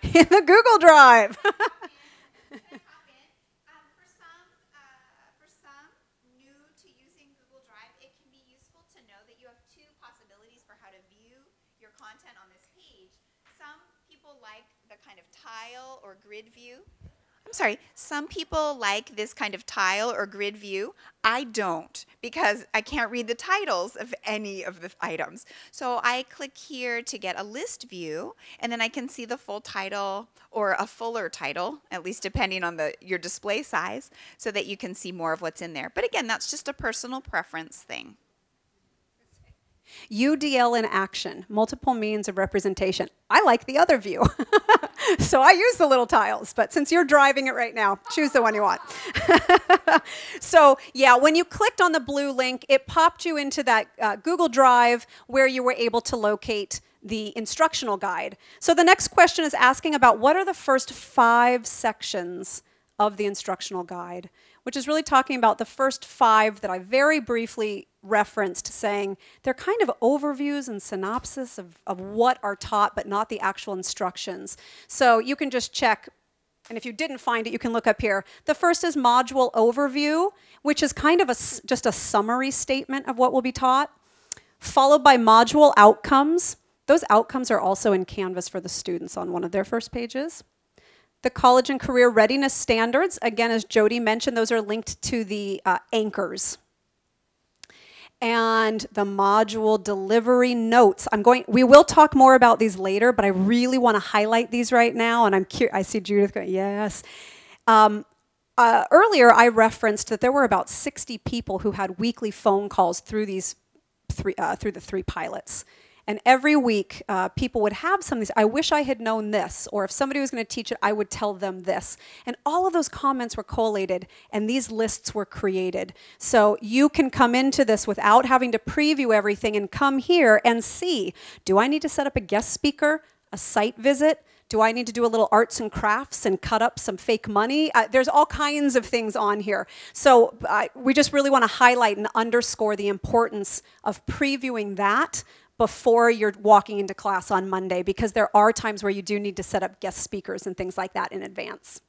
In the Google Drive. sorry, some people like this kind of tile or grid view. I don't because I can't read the titles of any of the items. So I click here to get a list view and then I can see the full title or a fuller title, at least depending on the your display size, so that you can see more of what's in there. But again, that's just a personal preference thing. UDL in action, multiple means of representation. I like the other view. so I use the little tiles, but since you're driving it right now, choose the one you want. so yeah, when you clicked on the blue link, it popped you into that uh, Google Drive where you were able to locate the instructional guide. So the next question is asking about what are the first five sections of the instructional guide, which is really talking about the first five that I very briefly referenced, saying they're kind of overviews and synopsis of, of what are taught, but not the actual instructions. So you can just check and if you didn't find it, you can look up here. The first is module overview, which is kind of a, just a summary statement of what will be taught, followed by module outcomes. Those outcomes are also in Canvas for the students on one of their first pages. The college and career readiness standards, again, as Jody mentioned, those are linked to the uh, anchors. And the module delivery notes. I'm going, we will talk more about these later, but I really want to highlight these right now. And I'm curious, I see Judith going, yes. Um, uh, earlier, I referenced that there were about 60 people who had weekly phone calls through these three, uh, through the three pilots. And every week, uh, people would have some of these, I wish I had known this, or if somebody was going to teach it, I would tell them this. And all of those comments were collated, and these lists were created. So you can come into this without having to preview everything and come here and see, do I need to set up a guest speaker, a site visit? Do I need to do a little arts and crafts and cut up some fake money? Uh, there's all kinds of things on here. So uh, we just really want to highlight and underscore the importance of previewing that before you're walking into class on Monday because there are times where you do need to set up guest speakers and things like that in advance.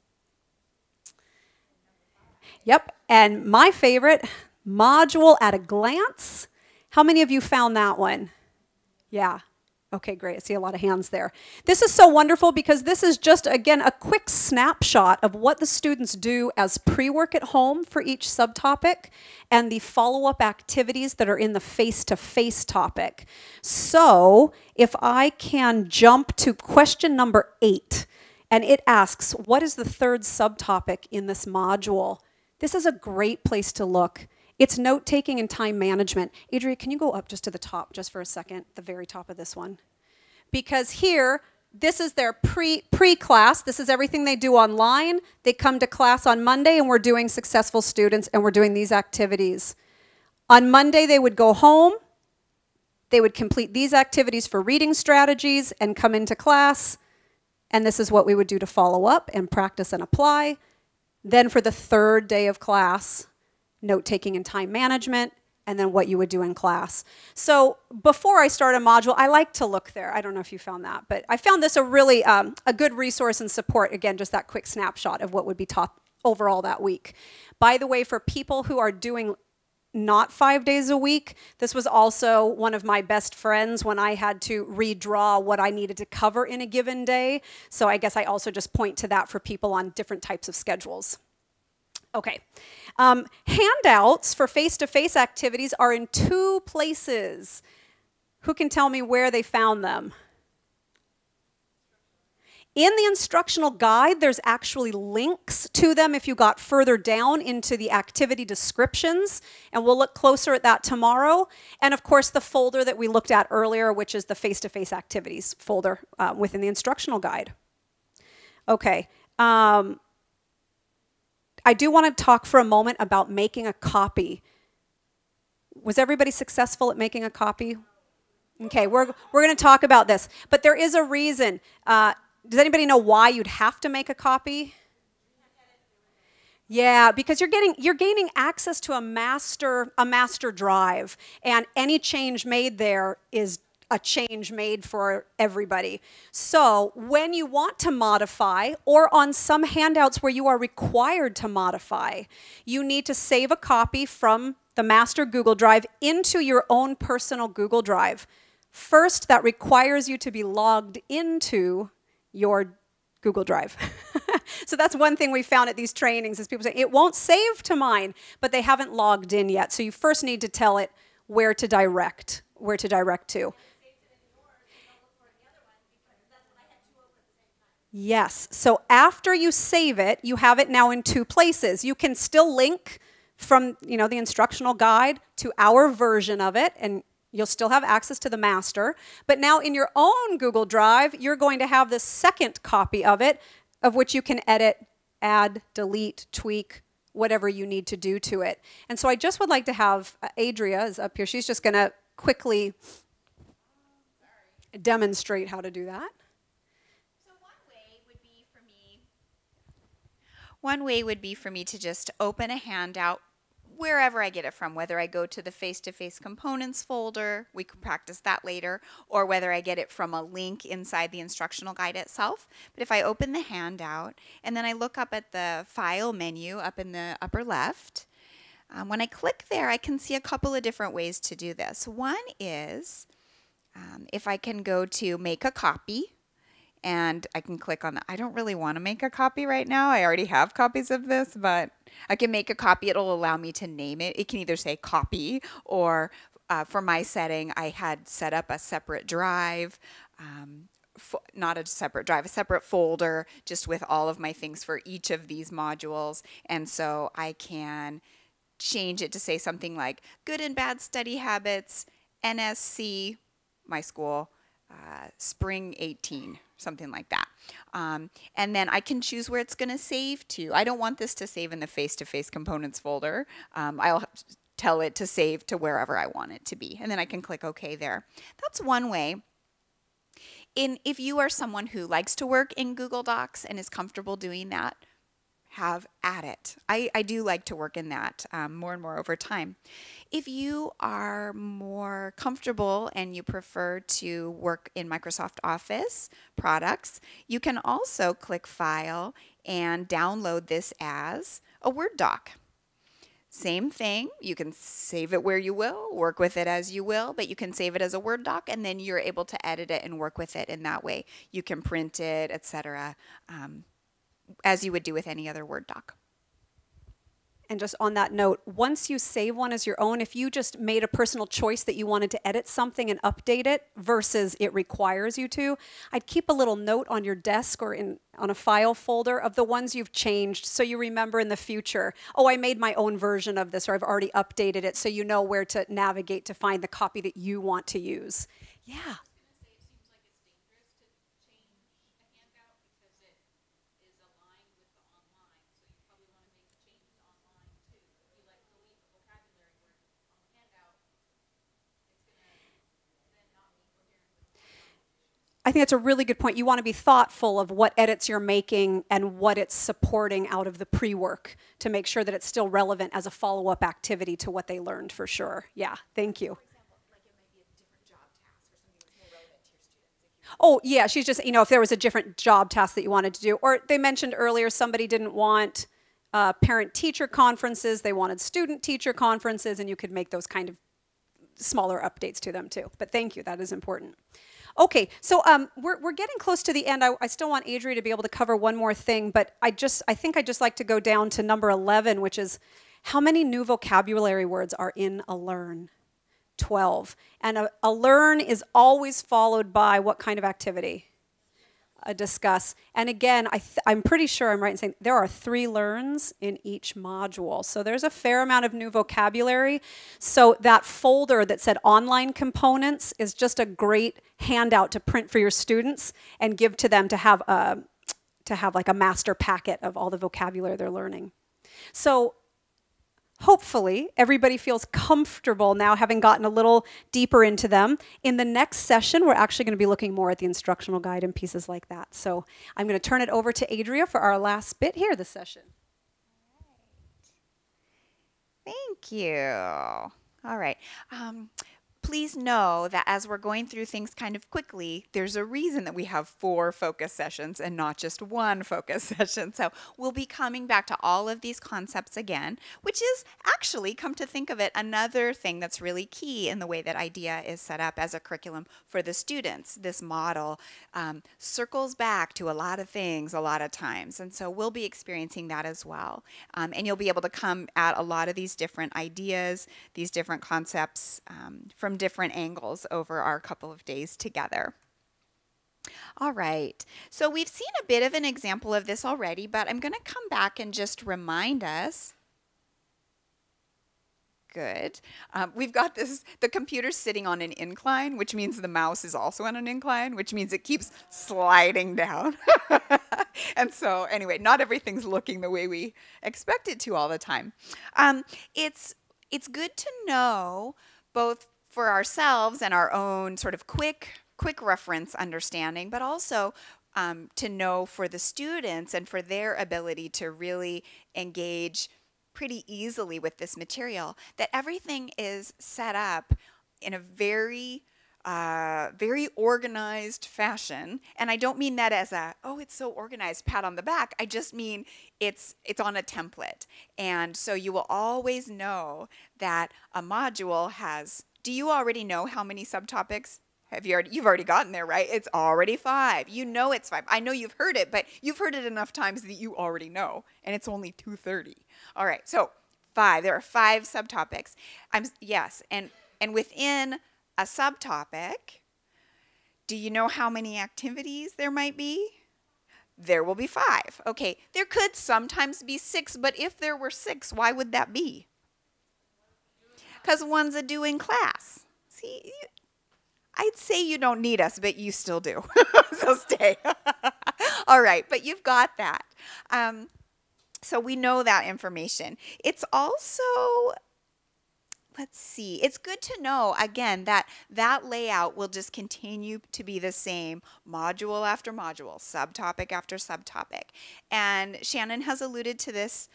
Yep, and my favorite, module at a glance. How many of you found that one? Yeah, Okay, great. I see a lot of hands there. This is so wonderful because this is just, again, a quick snapshot of what the students do as pre-work at home for each subtopic and the follow-up activities that are in the face-to-face -face topic. So if I can jump to question number eight, and it asks, what is the third subtopic in this module? This is a great place to look. It's note taking and time management. Adria, can you go up just to the top just for a second, the very top of this one? Because here, this is their pre pre class. This is everything they do online. They come to class on Monday, and we're doing successful students, and we're doing these activities. On Monday, they would go home. They would complete these activities for reading strategies and come into class. And this is what we would do to follow up and practice and apply. Then for the third day of class, note taking and time management, and then what you would do in class. So before I start a module, I like to look there. I don't know if you found that, but I found this a really um, a good resource and support. Again, just that quick snapshot of what would be taught overall that week. By the way, for people who are doing not five days a week. This was also one of my best friends when I had to redraw what I needed to cover in a given day. So I guess I also just point to that for people on different types of schedules. Okay. Um, handouts for face to face activities are in two places. Who can tell me where they found them? In the instructional guide, there's actually links to them if you got further down into the activity descriptions, and we'll look closer at that tomorrow. And of course, the folder that we looked at earlier, which is the face-to-face activities folder uh, within the instructional guide. Okay. Um, I do want to talk for a moment about making a copy. Was everybody successful at making a copy? Okay, we're, we're going to talk about this. But there is a reason. Uh, does anybody know why you'd have to make a copy? Yeah, because you're getting you're gaining access to a master a master drive and any change made there is a change made for everybody. So, when you want to modify or on some handouts where you are required to modify, you need to save a copy from the master Google Drive into your own personal Google Drive. First, that requires you to be logged into your Google Drive. so that's one thing we found at these trainings is people say it won't save to mine, but they haven't logged in yet. So you first need to tell it where to direct, where to direct to. Yes. So after you save it, you have it now in two places. You can still link from, you know, the instructional guide to our version of it and You'll still have access to the master, but now in your own Google Drive, you're going to have the second copy of it, of which you can edit, add, delete, tweak, whatever you need to do to it. And so I just would like to have uh, Adria is up here. She's just going to quickly demonstrate how to do that. So one way would be for me one way would be for me to just open a handout wherever I get it from, whether I go to the face to face components folder, we can practice that later, or whether I get it from a link inside the instructional guide itself. But if I open the handout and then I look up at the file menu up in the upper left, um, when I click there, I can see a couple of different ways to do this. One is um, if I can go to make a copy and I can click on that. I don't really want to make a copy right now. I already have copies of this, but I can make a copy. It'll allow me to name it. It can either say copy or uh, for my setting, I had set up a separate drive. Um, not a separate drive, a separate folder just with all of my things for each of these modules. And so I can change it to say something like good and bad study habits, NSC, my school, uh, spring 18 something like that. Um, and then I can choose where it's going to save to. I don't want this to save in the face-to-face components folder. Um, I'll tell it to save to wherever I want it to be. And then I can click OK there. That's one way. In, if you are someone who likes to work in Google Docs and is comfortable doing that, have at it. I, I do like to work in that um, more and more over time. If you are more comfortable and you prefer to work in Microsoft Office products, you can also click File and download this as a Word doc. Same thing, you can save it where you will, work with it as you will, but you can save it as a Word doc and then you're able to edit it and work with it in that way. You can print it, etc. Um, as you would do with any other Word doc. And just on that note, once you save one as your own, if you just made a personal choice that you wanted to edit something and update it versus it requires you to, I'd keep a little note on your desk or in on a file folder of the ones you've changed so you remember in the future, oh, I made my own version of this or I've already updated it so you know where to navigate to find the copy that you want to use. Yeah. I think that's a really good point. You want to be thoughtful of what edits you're making and what it's supporting out of the pre work to make sure that it's still relevant as a follow up activity to what they learned for sure. Yeah, thank you. Oh, yeah, she's just, you know, if there was a different job task that you wanted to do. Or they mentioned earlier somebody didn't want uh, parent teacher conferences, they wanted student teacher conferences, and you could make those kind of smaller updates to them too. But thank you, that is important. Okay, so um, we're, we're getting close to the end. I, I still want Adria to be able to cover one more thing, but I just I think I'd just like to go down to number 11, which is how many new vocabulary words are in a learn? 12. And a, a learn is always followed by what kind of activity? Discuss. And again, I am pretty sure I'm right in saying there are three learns in each module. So there's a fair amount of new vocabulary. So that folder that said online components is just a great handout to print for your students and give to them to have a, to have like a master packet of all the vocabulary they're learning. So hopefully everybody feels comfortable now having gotten a little deeper into them. In the next session, we're actually going to be looking more at the instructional guide and pieces like that. So I'm going to turn it over to Adria for our last bit here this session. Thank you. All right. Um, please know that as we're going through things kind of quickly, there's a reason that we have four focus sessions and not just one focus session. So we'll be coming back to all of these concepts again, which is actually, come to think of it, another thing that's really key in the way that IDEA is set up as a curriculum for the students. This model um, circles back to a lot of things a lot of times. And so we'll be experiencing that as well. Um, and you'll be able to come at a lot of these different ideas, these different concepts um, from different angles over our couple of days together. All right, so we've seen a bit of an example of this already, but I'm going to come back and just remind us. Good. Um, we've got this, the computer's sitting on an incline, which means the mouse is also on an incline, which means it keeps sliding down. and so anyway, not everything's looking the way we expect it to all the time. Um, it's, it's good to know both for ourselves and our own sort of quick quick reference understanding, but also um, to know for the students and for their ability to really engage pretty easily with this material that everything is set up in a very uh, very organized fashion. And i don't mean that as a oh it's so organized pat on the back. I just mean it's it's on a template. And so you will always know that a module has do you already know how many subtopics? Have you already, you've already gotten there, right? It's already five. You know it's five. I know you've heard it, but you've heard it enough times that you already know, and it's only 2:30. All right, so five. There are five subtopics. I'm yes, and and within a subtopic, do you know how many activities there might be? There will be five. Okay, there could sometimes be six, but if there were six, why would that be? Because one's a doing class. See, I'd say you don't need us, but you still do. so stay. All right, but you've got that. Um, so we know that information. It's also let's see it's good to know again that that layout will just continue to be the same module after module subtopic after subtopic and shannon has alluded to this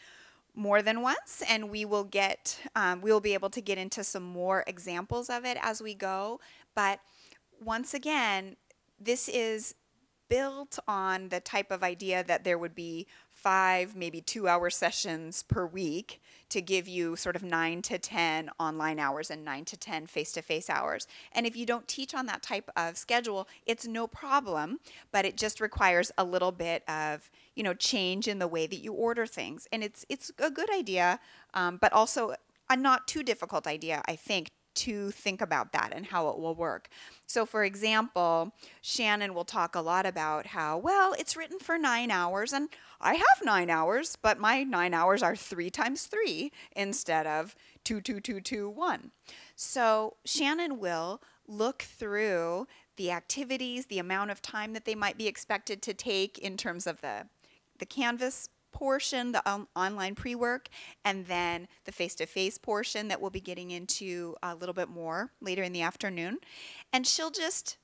more than once and we will get um, we will be able to get into some more examples of it as we go but once again this is built on the type of idea that there would be five maybe two hour sessions per week to give you sort of nine to 10 online hours and nine to 10 face to face hours. And if you don't teach on that type of schedule, it's no problem, but it just requires a little bit of you know change in the way that you order things and it's it's a good idea um, but also a not too difficult idea i think to think about that and how it will work. So, for example, Shannon will talk a lot about how, well, it's written for nine hours, and I have nine hours, but my nine hours are three times three instead of two, two, two, two, one. So, Shannon will look through the activities, the amount of time that they might be expected to take in terms of the the Canvas portion, the on online pre-work, and then the face-to-face -face portion that we'll be getting into a little bit more later in the afternoon. And she'll just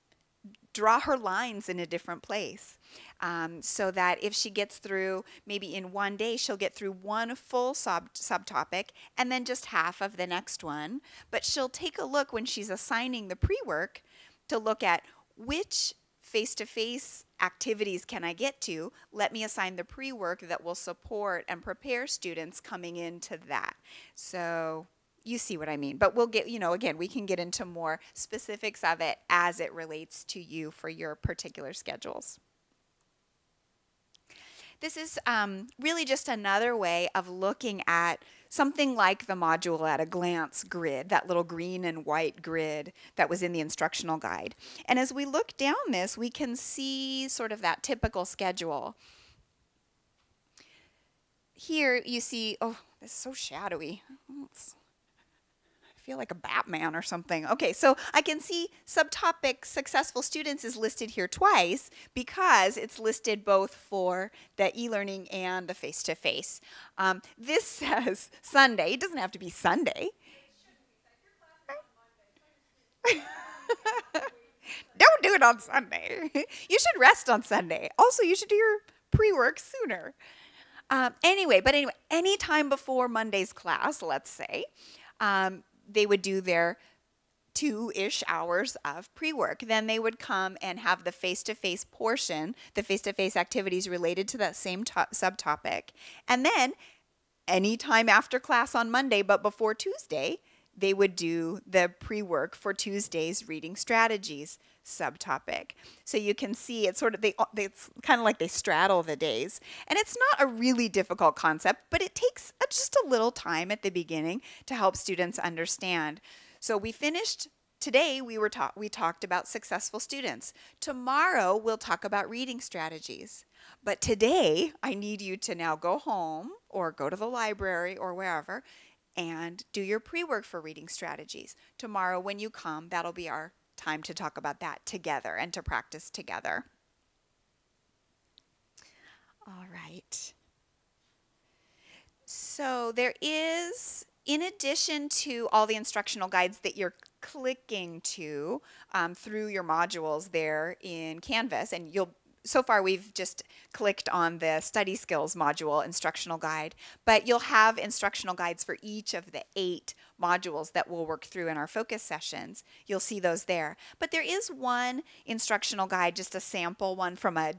draw her lines in a different place. Um, so that if she gets through, maybe in one day, she'll get through one full sub subtopic and then just half of the next one. But she'll take a look when she's assigning the pre work to look at which face to face activities can I get to? Let me assign the pre work that will support and prepare students coming into that. So you see what I mean. But we'll get, you know, again, we can get into more specifics of it as it relates to you for your particular schedules. This is um, really just another way of looking at something like the module at a glance grid, that little green and white grid that was in the instructional guide. And as we look down this, we can see sort of that typical schedule. Here you see, oh, this is so shadowy. It's feel like a Batman or something. Okay, so I can see subtopic successful students is listed here twice because it's listed both for the e-learning and the face-to-face. -face. Um, this says Sunday. It doesn't have to be Sunday. Don't do it on Sunday. you should rest on Sunday. Also, you should do your pre-work sooner. Um, anyway, but anyway, anytime before Monday's class, let's say, um, they would do their two-ish hours of pre-work. Then they would come and have the face-to-face portion, the face-to-face activities related to that same subtopic. And then anytime after class on Monday, but before Tuesday, they would do the pre-work for Tuesday's reading strategies subtopic. So you can see it's sort of they, they it's kind of like they straddle the days. And it's not a really difficult concept, but it takes a, just a little time at the beginning to help students understand. So we finished today we were taught we talked about successful students. Tomorrow we'll talk about reading strategies. But today I need you to now go home or go to the library or wherever and do your pre-work for reading strategies. Tomorrow when you come, that'll be our time to talk about that together and to practice together. All right. So there is, in addition to all the instructional guides that you're clicking to um, through your modules there in Canvas, and you'll so far we've just clicked on the study skills module instructional guide, but you'll have instructional guides for each of the eight modules that we'll work through in our focus sessions. You'll see those there. But there is one instructional guide, just a sample one from a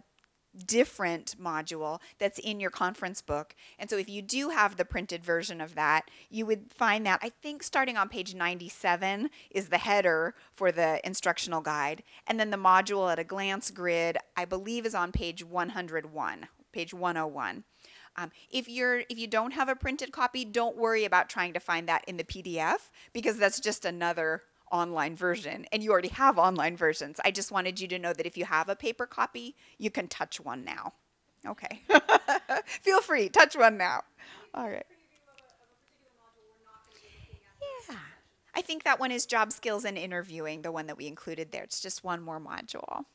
different module that's in your conference book. And so if you do have the printed version of that, you would find that I think starting on page 97 is the header for the instructional guide. And then the module at a glance grid, I believe is on page 101, page 101. Um, if you're if you don't have a printed copy, don't worry about trying to find that in the PDF because that's just another online version and you already have online versions. I just wanted you to know that if you have a paper copy, you can touch one now. Okay. Feel free, touch one now. All right. Yeah. I think that one is job skills and interviewing, the one that we included there. It's just one more module.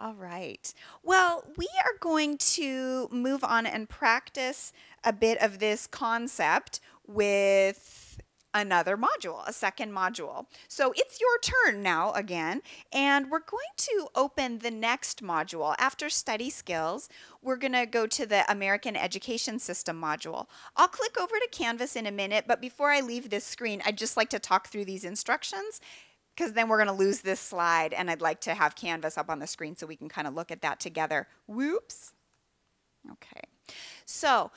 All right. Well, we are going to move on and practice a bit of this concept with another module, a second module. So it's your turn now again, and we're going to open the next module. After study skills, we're going to go to the American Education System module. I'll click over to Canvas in a minute, but before I leave this screen, I'd just like to talk through these instructions because then we're going to lose this slide and I'd like to have Canvas up on the screen so we can kind of look at that together. Whoops. Okay. So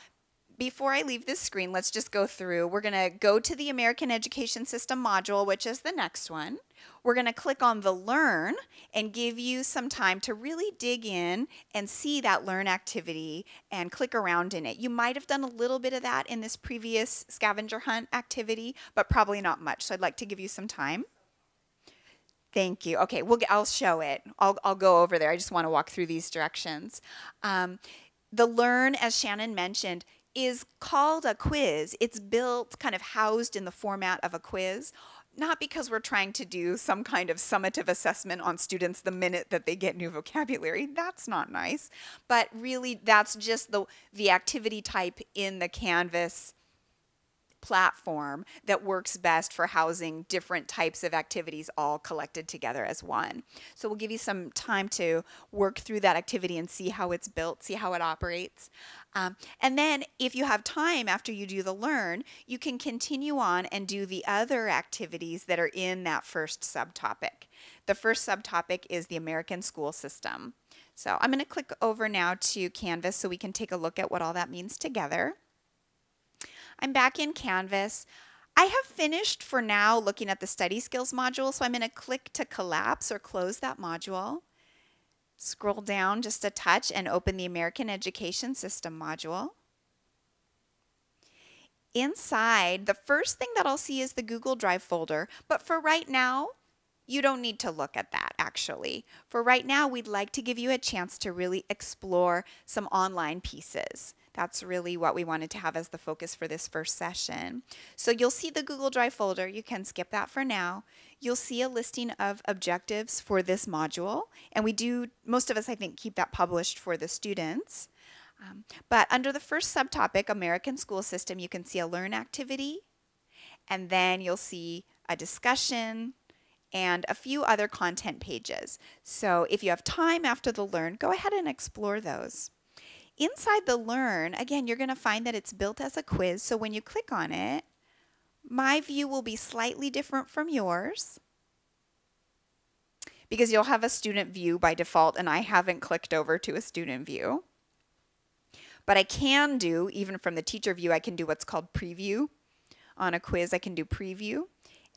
before I leave this screen, let's just go through. We're going to go to the American Education System module, which is the next one. We're going to click on the Learn and give you some time to really dig in and see that Learn activity and click around in it. You might have done a little bit of that in this previous scavenger hunt activity, but probably not much. So I'd like to give you some time. Thank you. Okay, we'll, I'll show it. I'll, I'll go over there. I just want to walk through these directions. Um, the Learn, as Shannon mentioned, is called a quiz. It's built kind of housed in the format of a quiz, not because we're trying to do some kind of summative assessment on students the minute that they get new vocabulary. That's not nice. But really, that's just the, the activity type in the Canvas platform that works best for housing different types of activities all collected together as one. So we'll give you some time to work through that activity and see how it's built, see how it operates. Um, and then if you have time after you do the learn, you can continue on and do the other activities that are in that first subtopic. The first subtopic is the American school system. So I'm going to click over now to Canvas so we can take a look at what all that means together. I'm back in Canvas. I have finished for now looking at the study skills module, so I'm going to click to collapse or close that module. Scroll down just a touch and open the American Education System module. Inside, the first thing that I'll see is the Google Drive folder, but for right now, you don't need to look at that actually. For right now, we'd like to give you a chance to really explore some online pieces. That's really what we wanted to have as the focus for this first session. So you'll see the Google Drive folder. You can skip that for now. You'll see a listing of objectives for this module. And we do, most of us, I think, keep that published for the students. Um, but under the first subtopic, American School System, you can see a Learn activity. And then you'll see a discussion, and a few other content pages. So if you have time after the Learn, go ahead and explore those. Inside the Learn, again, you're going to find that it's built as a quiz. So when you click on it, my view will be slightly different from yours because you'll have a student view by default and I haven't clicked over to a student view. But I can do, even from the teacher view, I can do what's called preview. On a quiz, I can do preview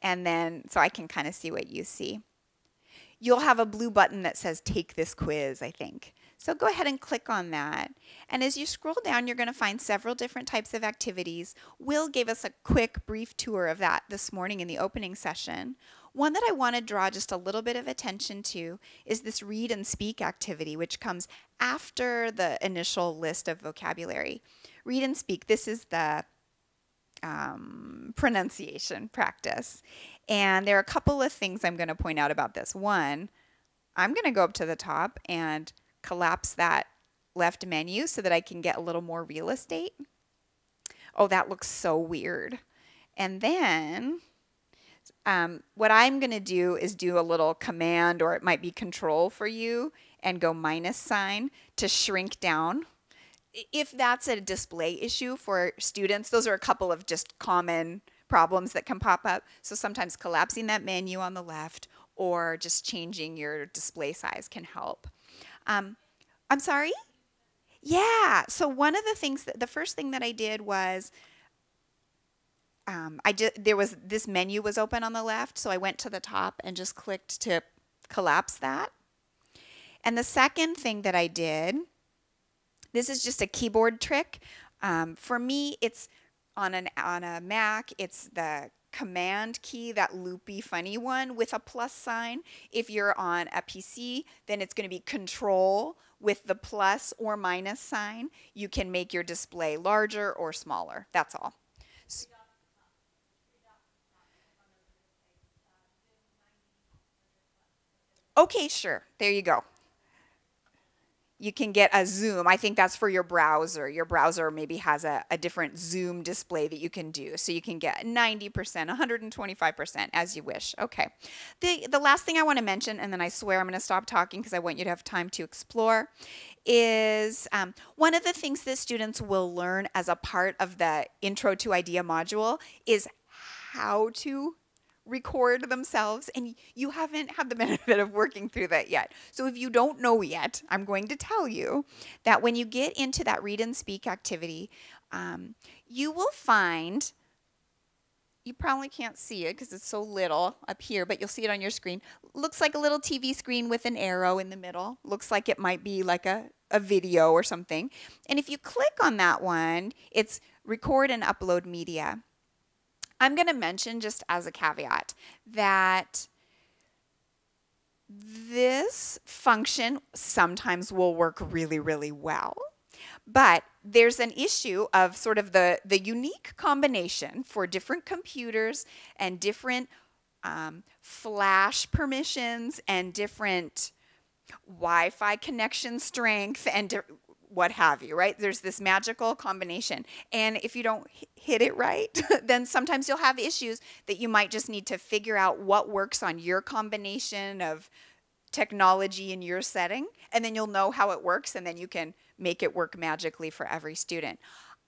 and then so I can kind of see what you see. You'll have a blue button that says take this quiz, I think. So go ahead and click on that. And as you scroll down, you're going to find several different types of activities. Will gave us a quick, brief tour of that this morning in the opening session. One that I want to draw just a little bit of attention to is this read and speak activity, which comes after the initial list of vocabulary. Read and speak, this is the um, pronunciation practice. And there are a couple of things I'm going to point out about this. One, I'm going to go up to the top and collapse that left menu so that I can get a little more real estate. Oh, that looks so weird. And then um, what I'm going to do is do a little command or it might be control for you and go minus sign to shrink down if that's a display issue for students, those are a couple of just common problems that can pop up. So sometimes collapsing that menu on the left or just changing your display size can help. Um, I'm sorry? Yeah. So one of the things that the first thing that I did was um, I did there was this menu was open on the left, so I went to the top and just clicked to collapse that. And the second thing that I did this is just a keyboard trick. Um, for me, it's on, an, on a Mac, it's the command key, that loopy funny one with a plus sign. If you're on a PC, then it's going to be control with the plus or minus sign. You can make your display larger or smaller. That's all. Okay, sure. There you go you can get a zoom. I think that's for your browser. Your browser maybe has a, a different zoom display that you can do. So you can get 90%, 125% as you wish. Okay. The, the last thing I want to mention, and then I swear I'm going to stop talking because I want you to have time to explore, is um, one of the things that students will learn as a part of the Intro to IDEA module is how to record themselves and you haven't had the benefit of working through that yet. So if you don't know yet, I'm going to tell you that when you get into that read and speak activity, um, you will find you probably can't see it because it's so little up here, but you'll see it on your screen. Looks like a little TV screen with an arrow in the middle. Looks like it might be like a, a video or something. And if you click on that one, it's record and upload media. I'm going to mention just as a caveat that this function sometimes will work really, really well. But there's an issue of sort of the, the unique combination for different computers and different um, flash permissions and different Wi-Fi connection strength and what have you, right? There's this magical combination. And if you don't hit it right, then sometimes you'll have issues that you might just need to figure out what works on your combination of technology in your setting, and then you'll know how it works, and then you can make it work magically for every student.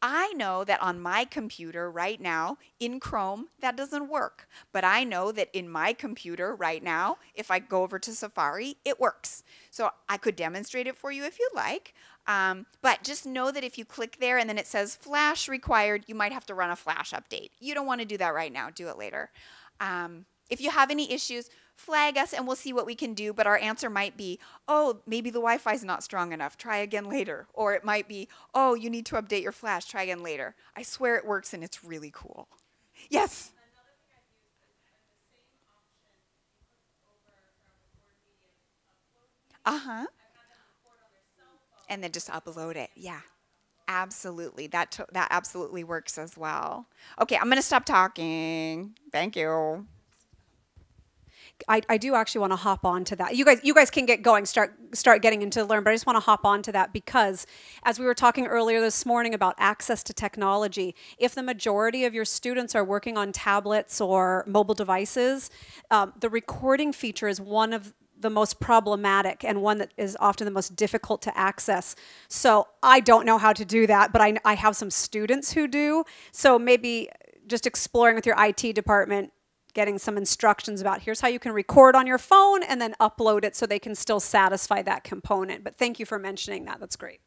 I know that on my computer right now in Chrome, that doesn't work. But I know that in my computer right now, if I go over to Safari, it works. So I could demonstrate it for you if you'd like. Um, but just know that if you click there and then it says flash required, you might have to run a flash update. You don't want to do that right now, do it later. Um, if you have any issues, flag us and we'll see what we can do. But our answer might be, oh, maybe the Wi Fi is not strong enough. Try again later. Or it might be, oh, you need to update your flash. Try again later. I swear it works and it's really cool. Yes. Uh huh. And then just upload it. Yeah. Absolutely. That that absolutely works as well. Okay, I'm going to stop talking. Thank you. I, I do actually want to hop on to that. You guys, you guys can get going, start start getting into learn, but I just want to hop on to that because as we were talking earlier this morning about access to technology, if the majority of your students are working on tablets or mobile devices, um, the recording feature is one of the most problematic and one that is often the most difficult to access. So I don't know how to do that, but I, I have some students who do. So maybe just exploring with your IT department getting some instructions about here's how you can record on your phone and then upload it so they can still satisfy that component. But thank you for mentioning that. That's great.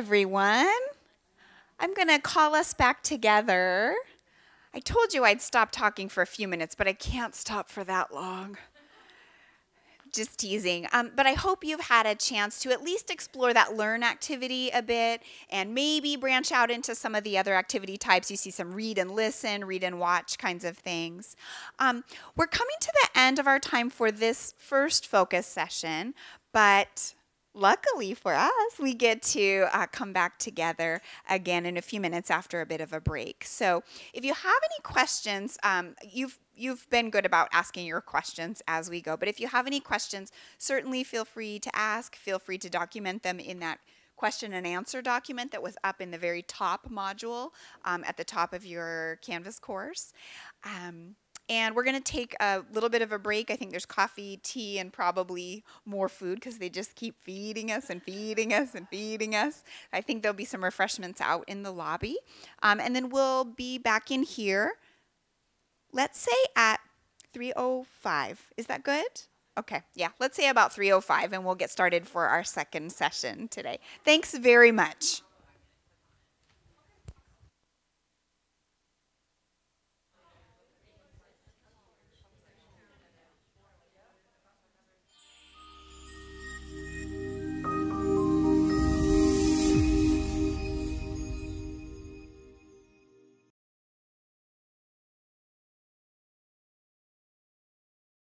Everyone. I'm going to call us back together. I told you I'd stop talking for a few minutes, but I can't stop for that long. Just teasing. Um, but I hope you've had a chance to at least explore that learn activity a bit and maybe branch out into some of the other activity types. You see some read and listen, read and watch kinds of things. Um, we're coming to the end of our time for this first focus session, but luckily for us, we get to uh, come back together again in a few minutes after a bit of a break. So, if you have any questions, um, you've you've been good about asking your questions as we go. But if you have any questions, certainly feel free to ask. Feel free to document them in that question and answer document that was up in the very top module um, at the top of your Canvas course. Um, and we're going to take a little bit of a break. I think there's coffee, tea, and probably more food because they just keep feeding us and feeding us and feeding us. I think there'll be some refreshments out in the lobby. Um, and then we'll be back in here, let's say at 3.05. Is that good? Okay, yeah, let's say about 3.05 and we'll get started for our second session today. Thanks very much.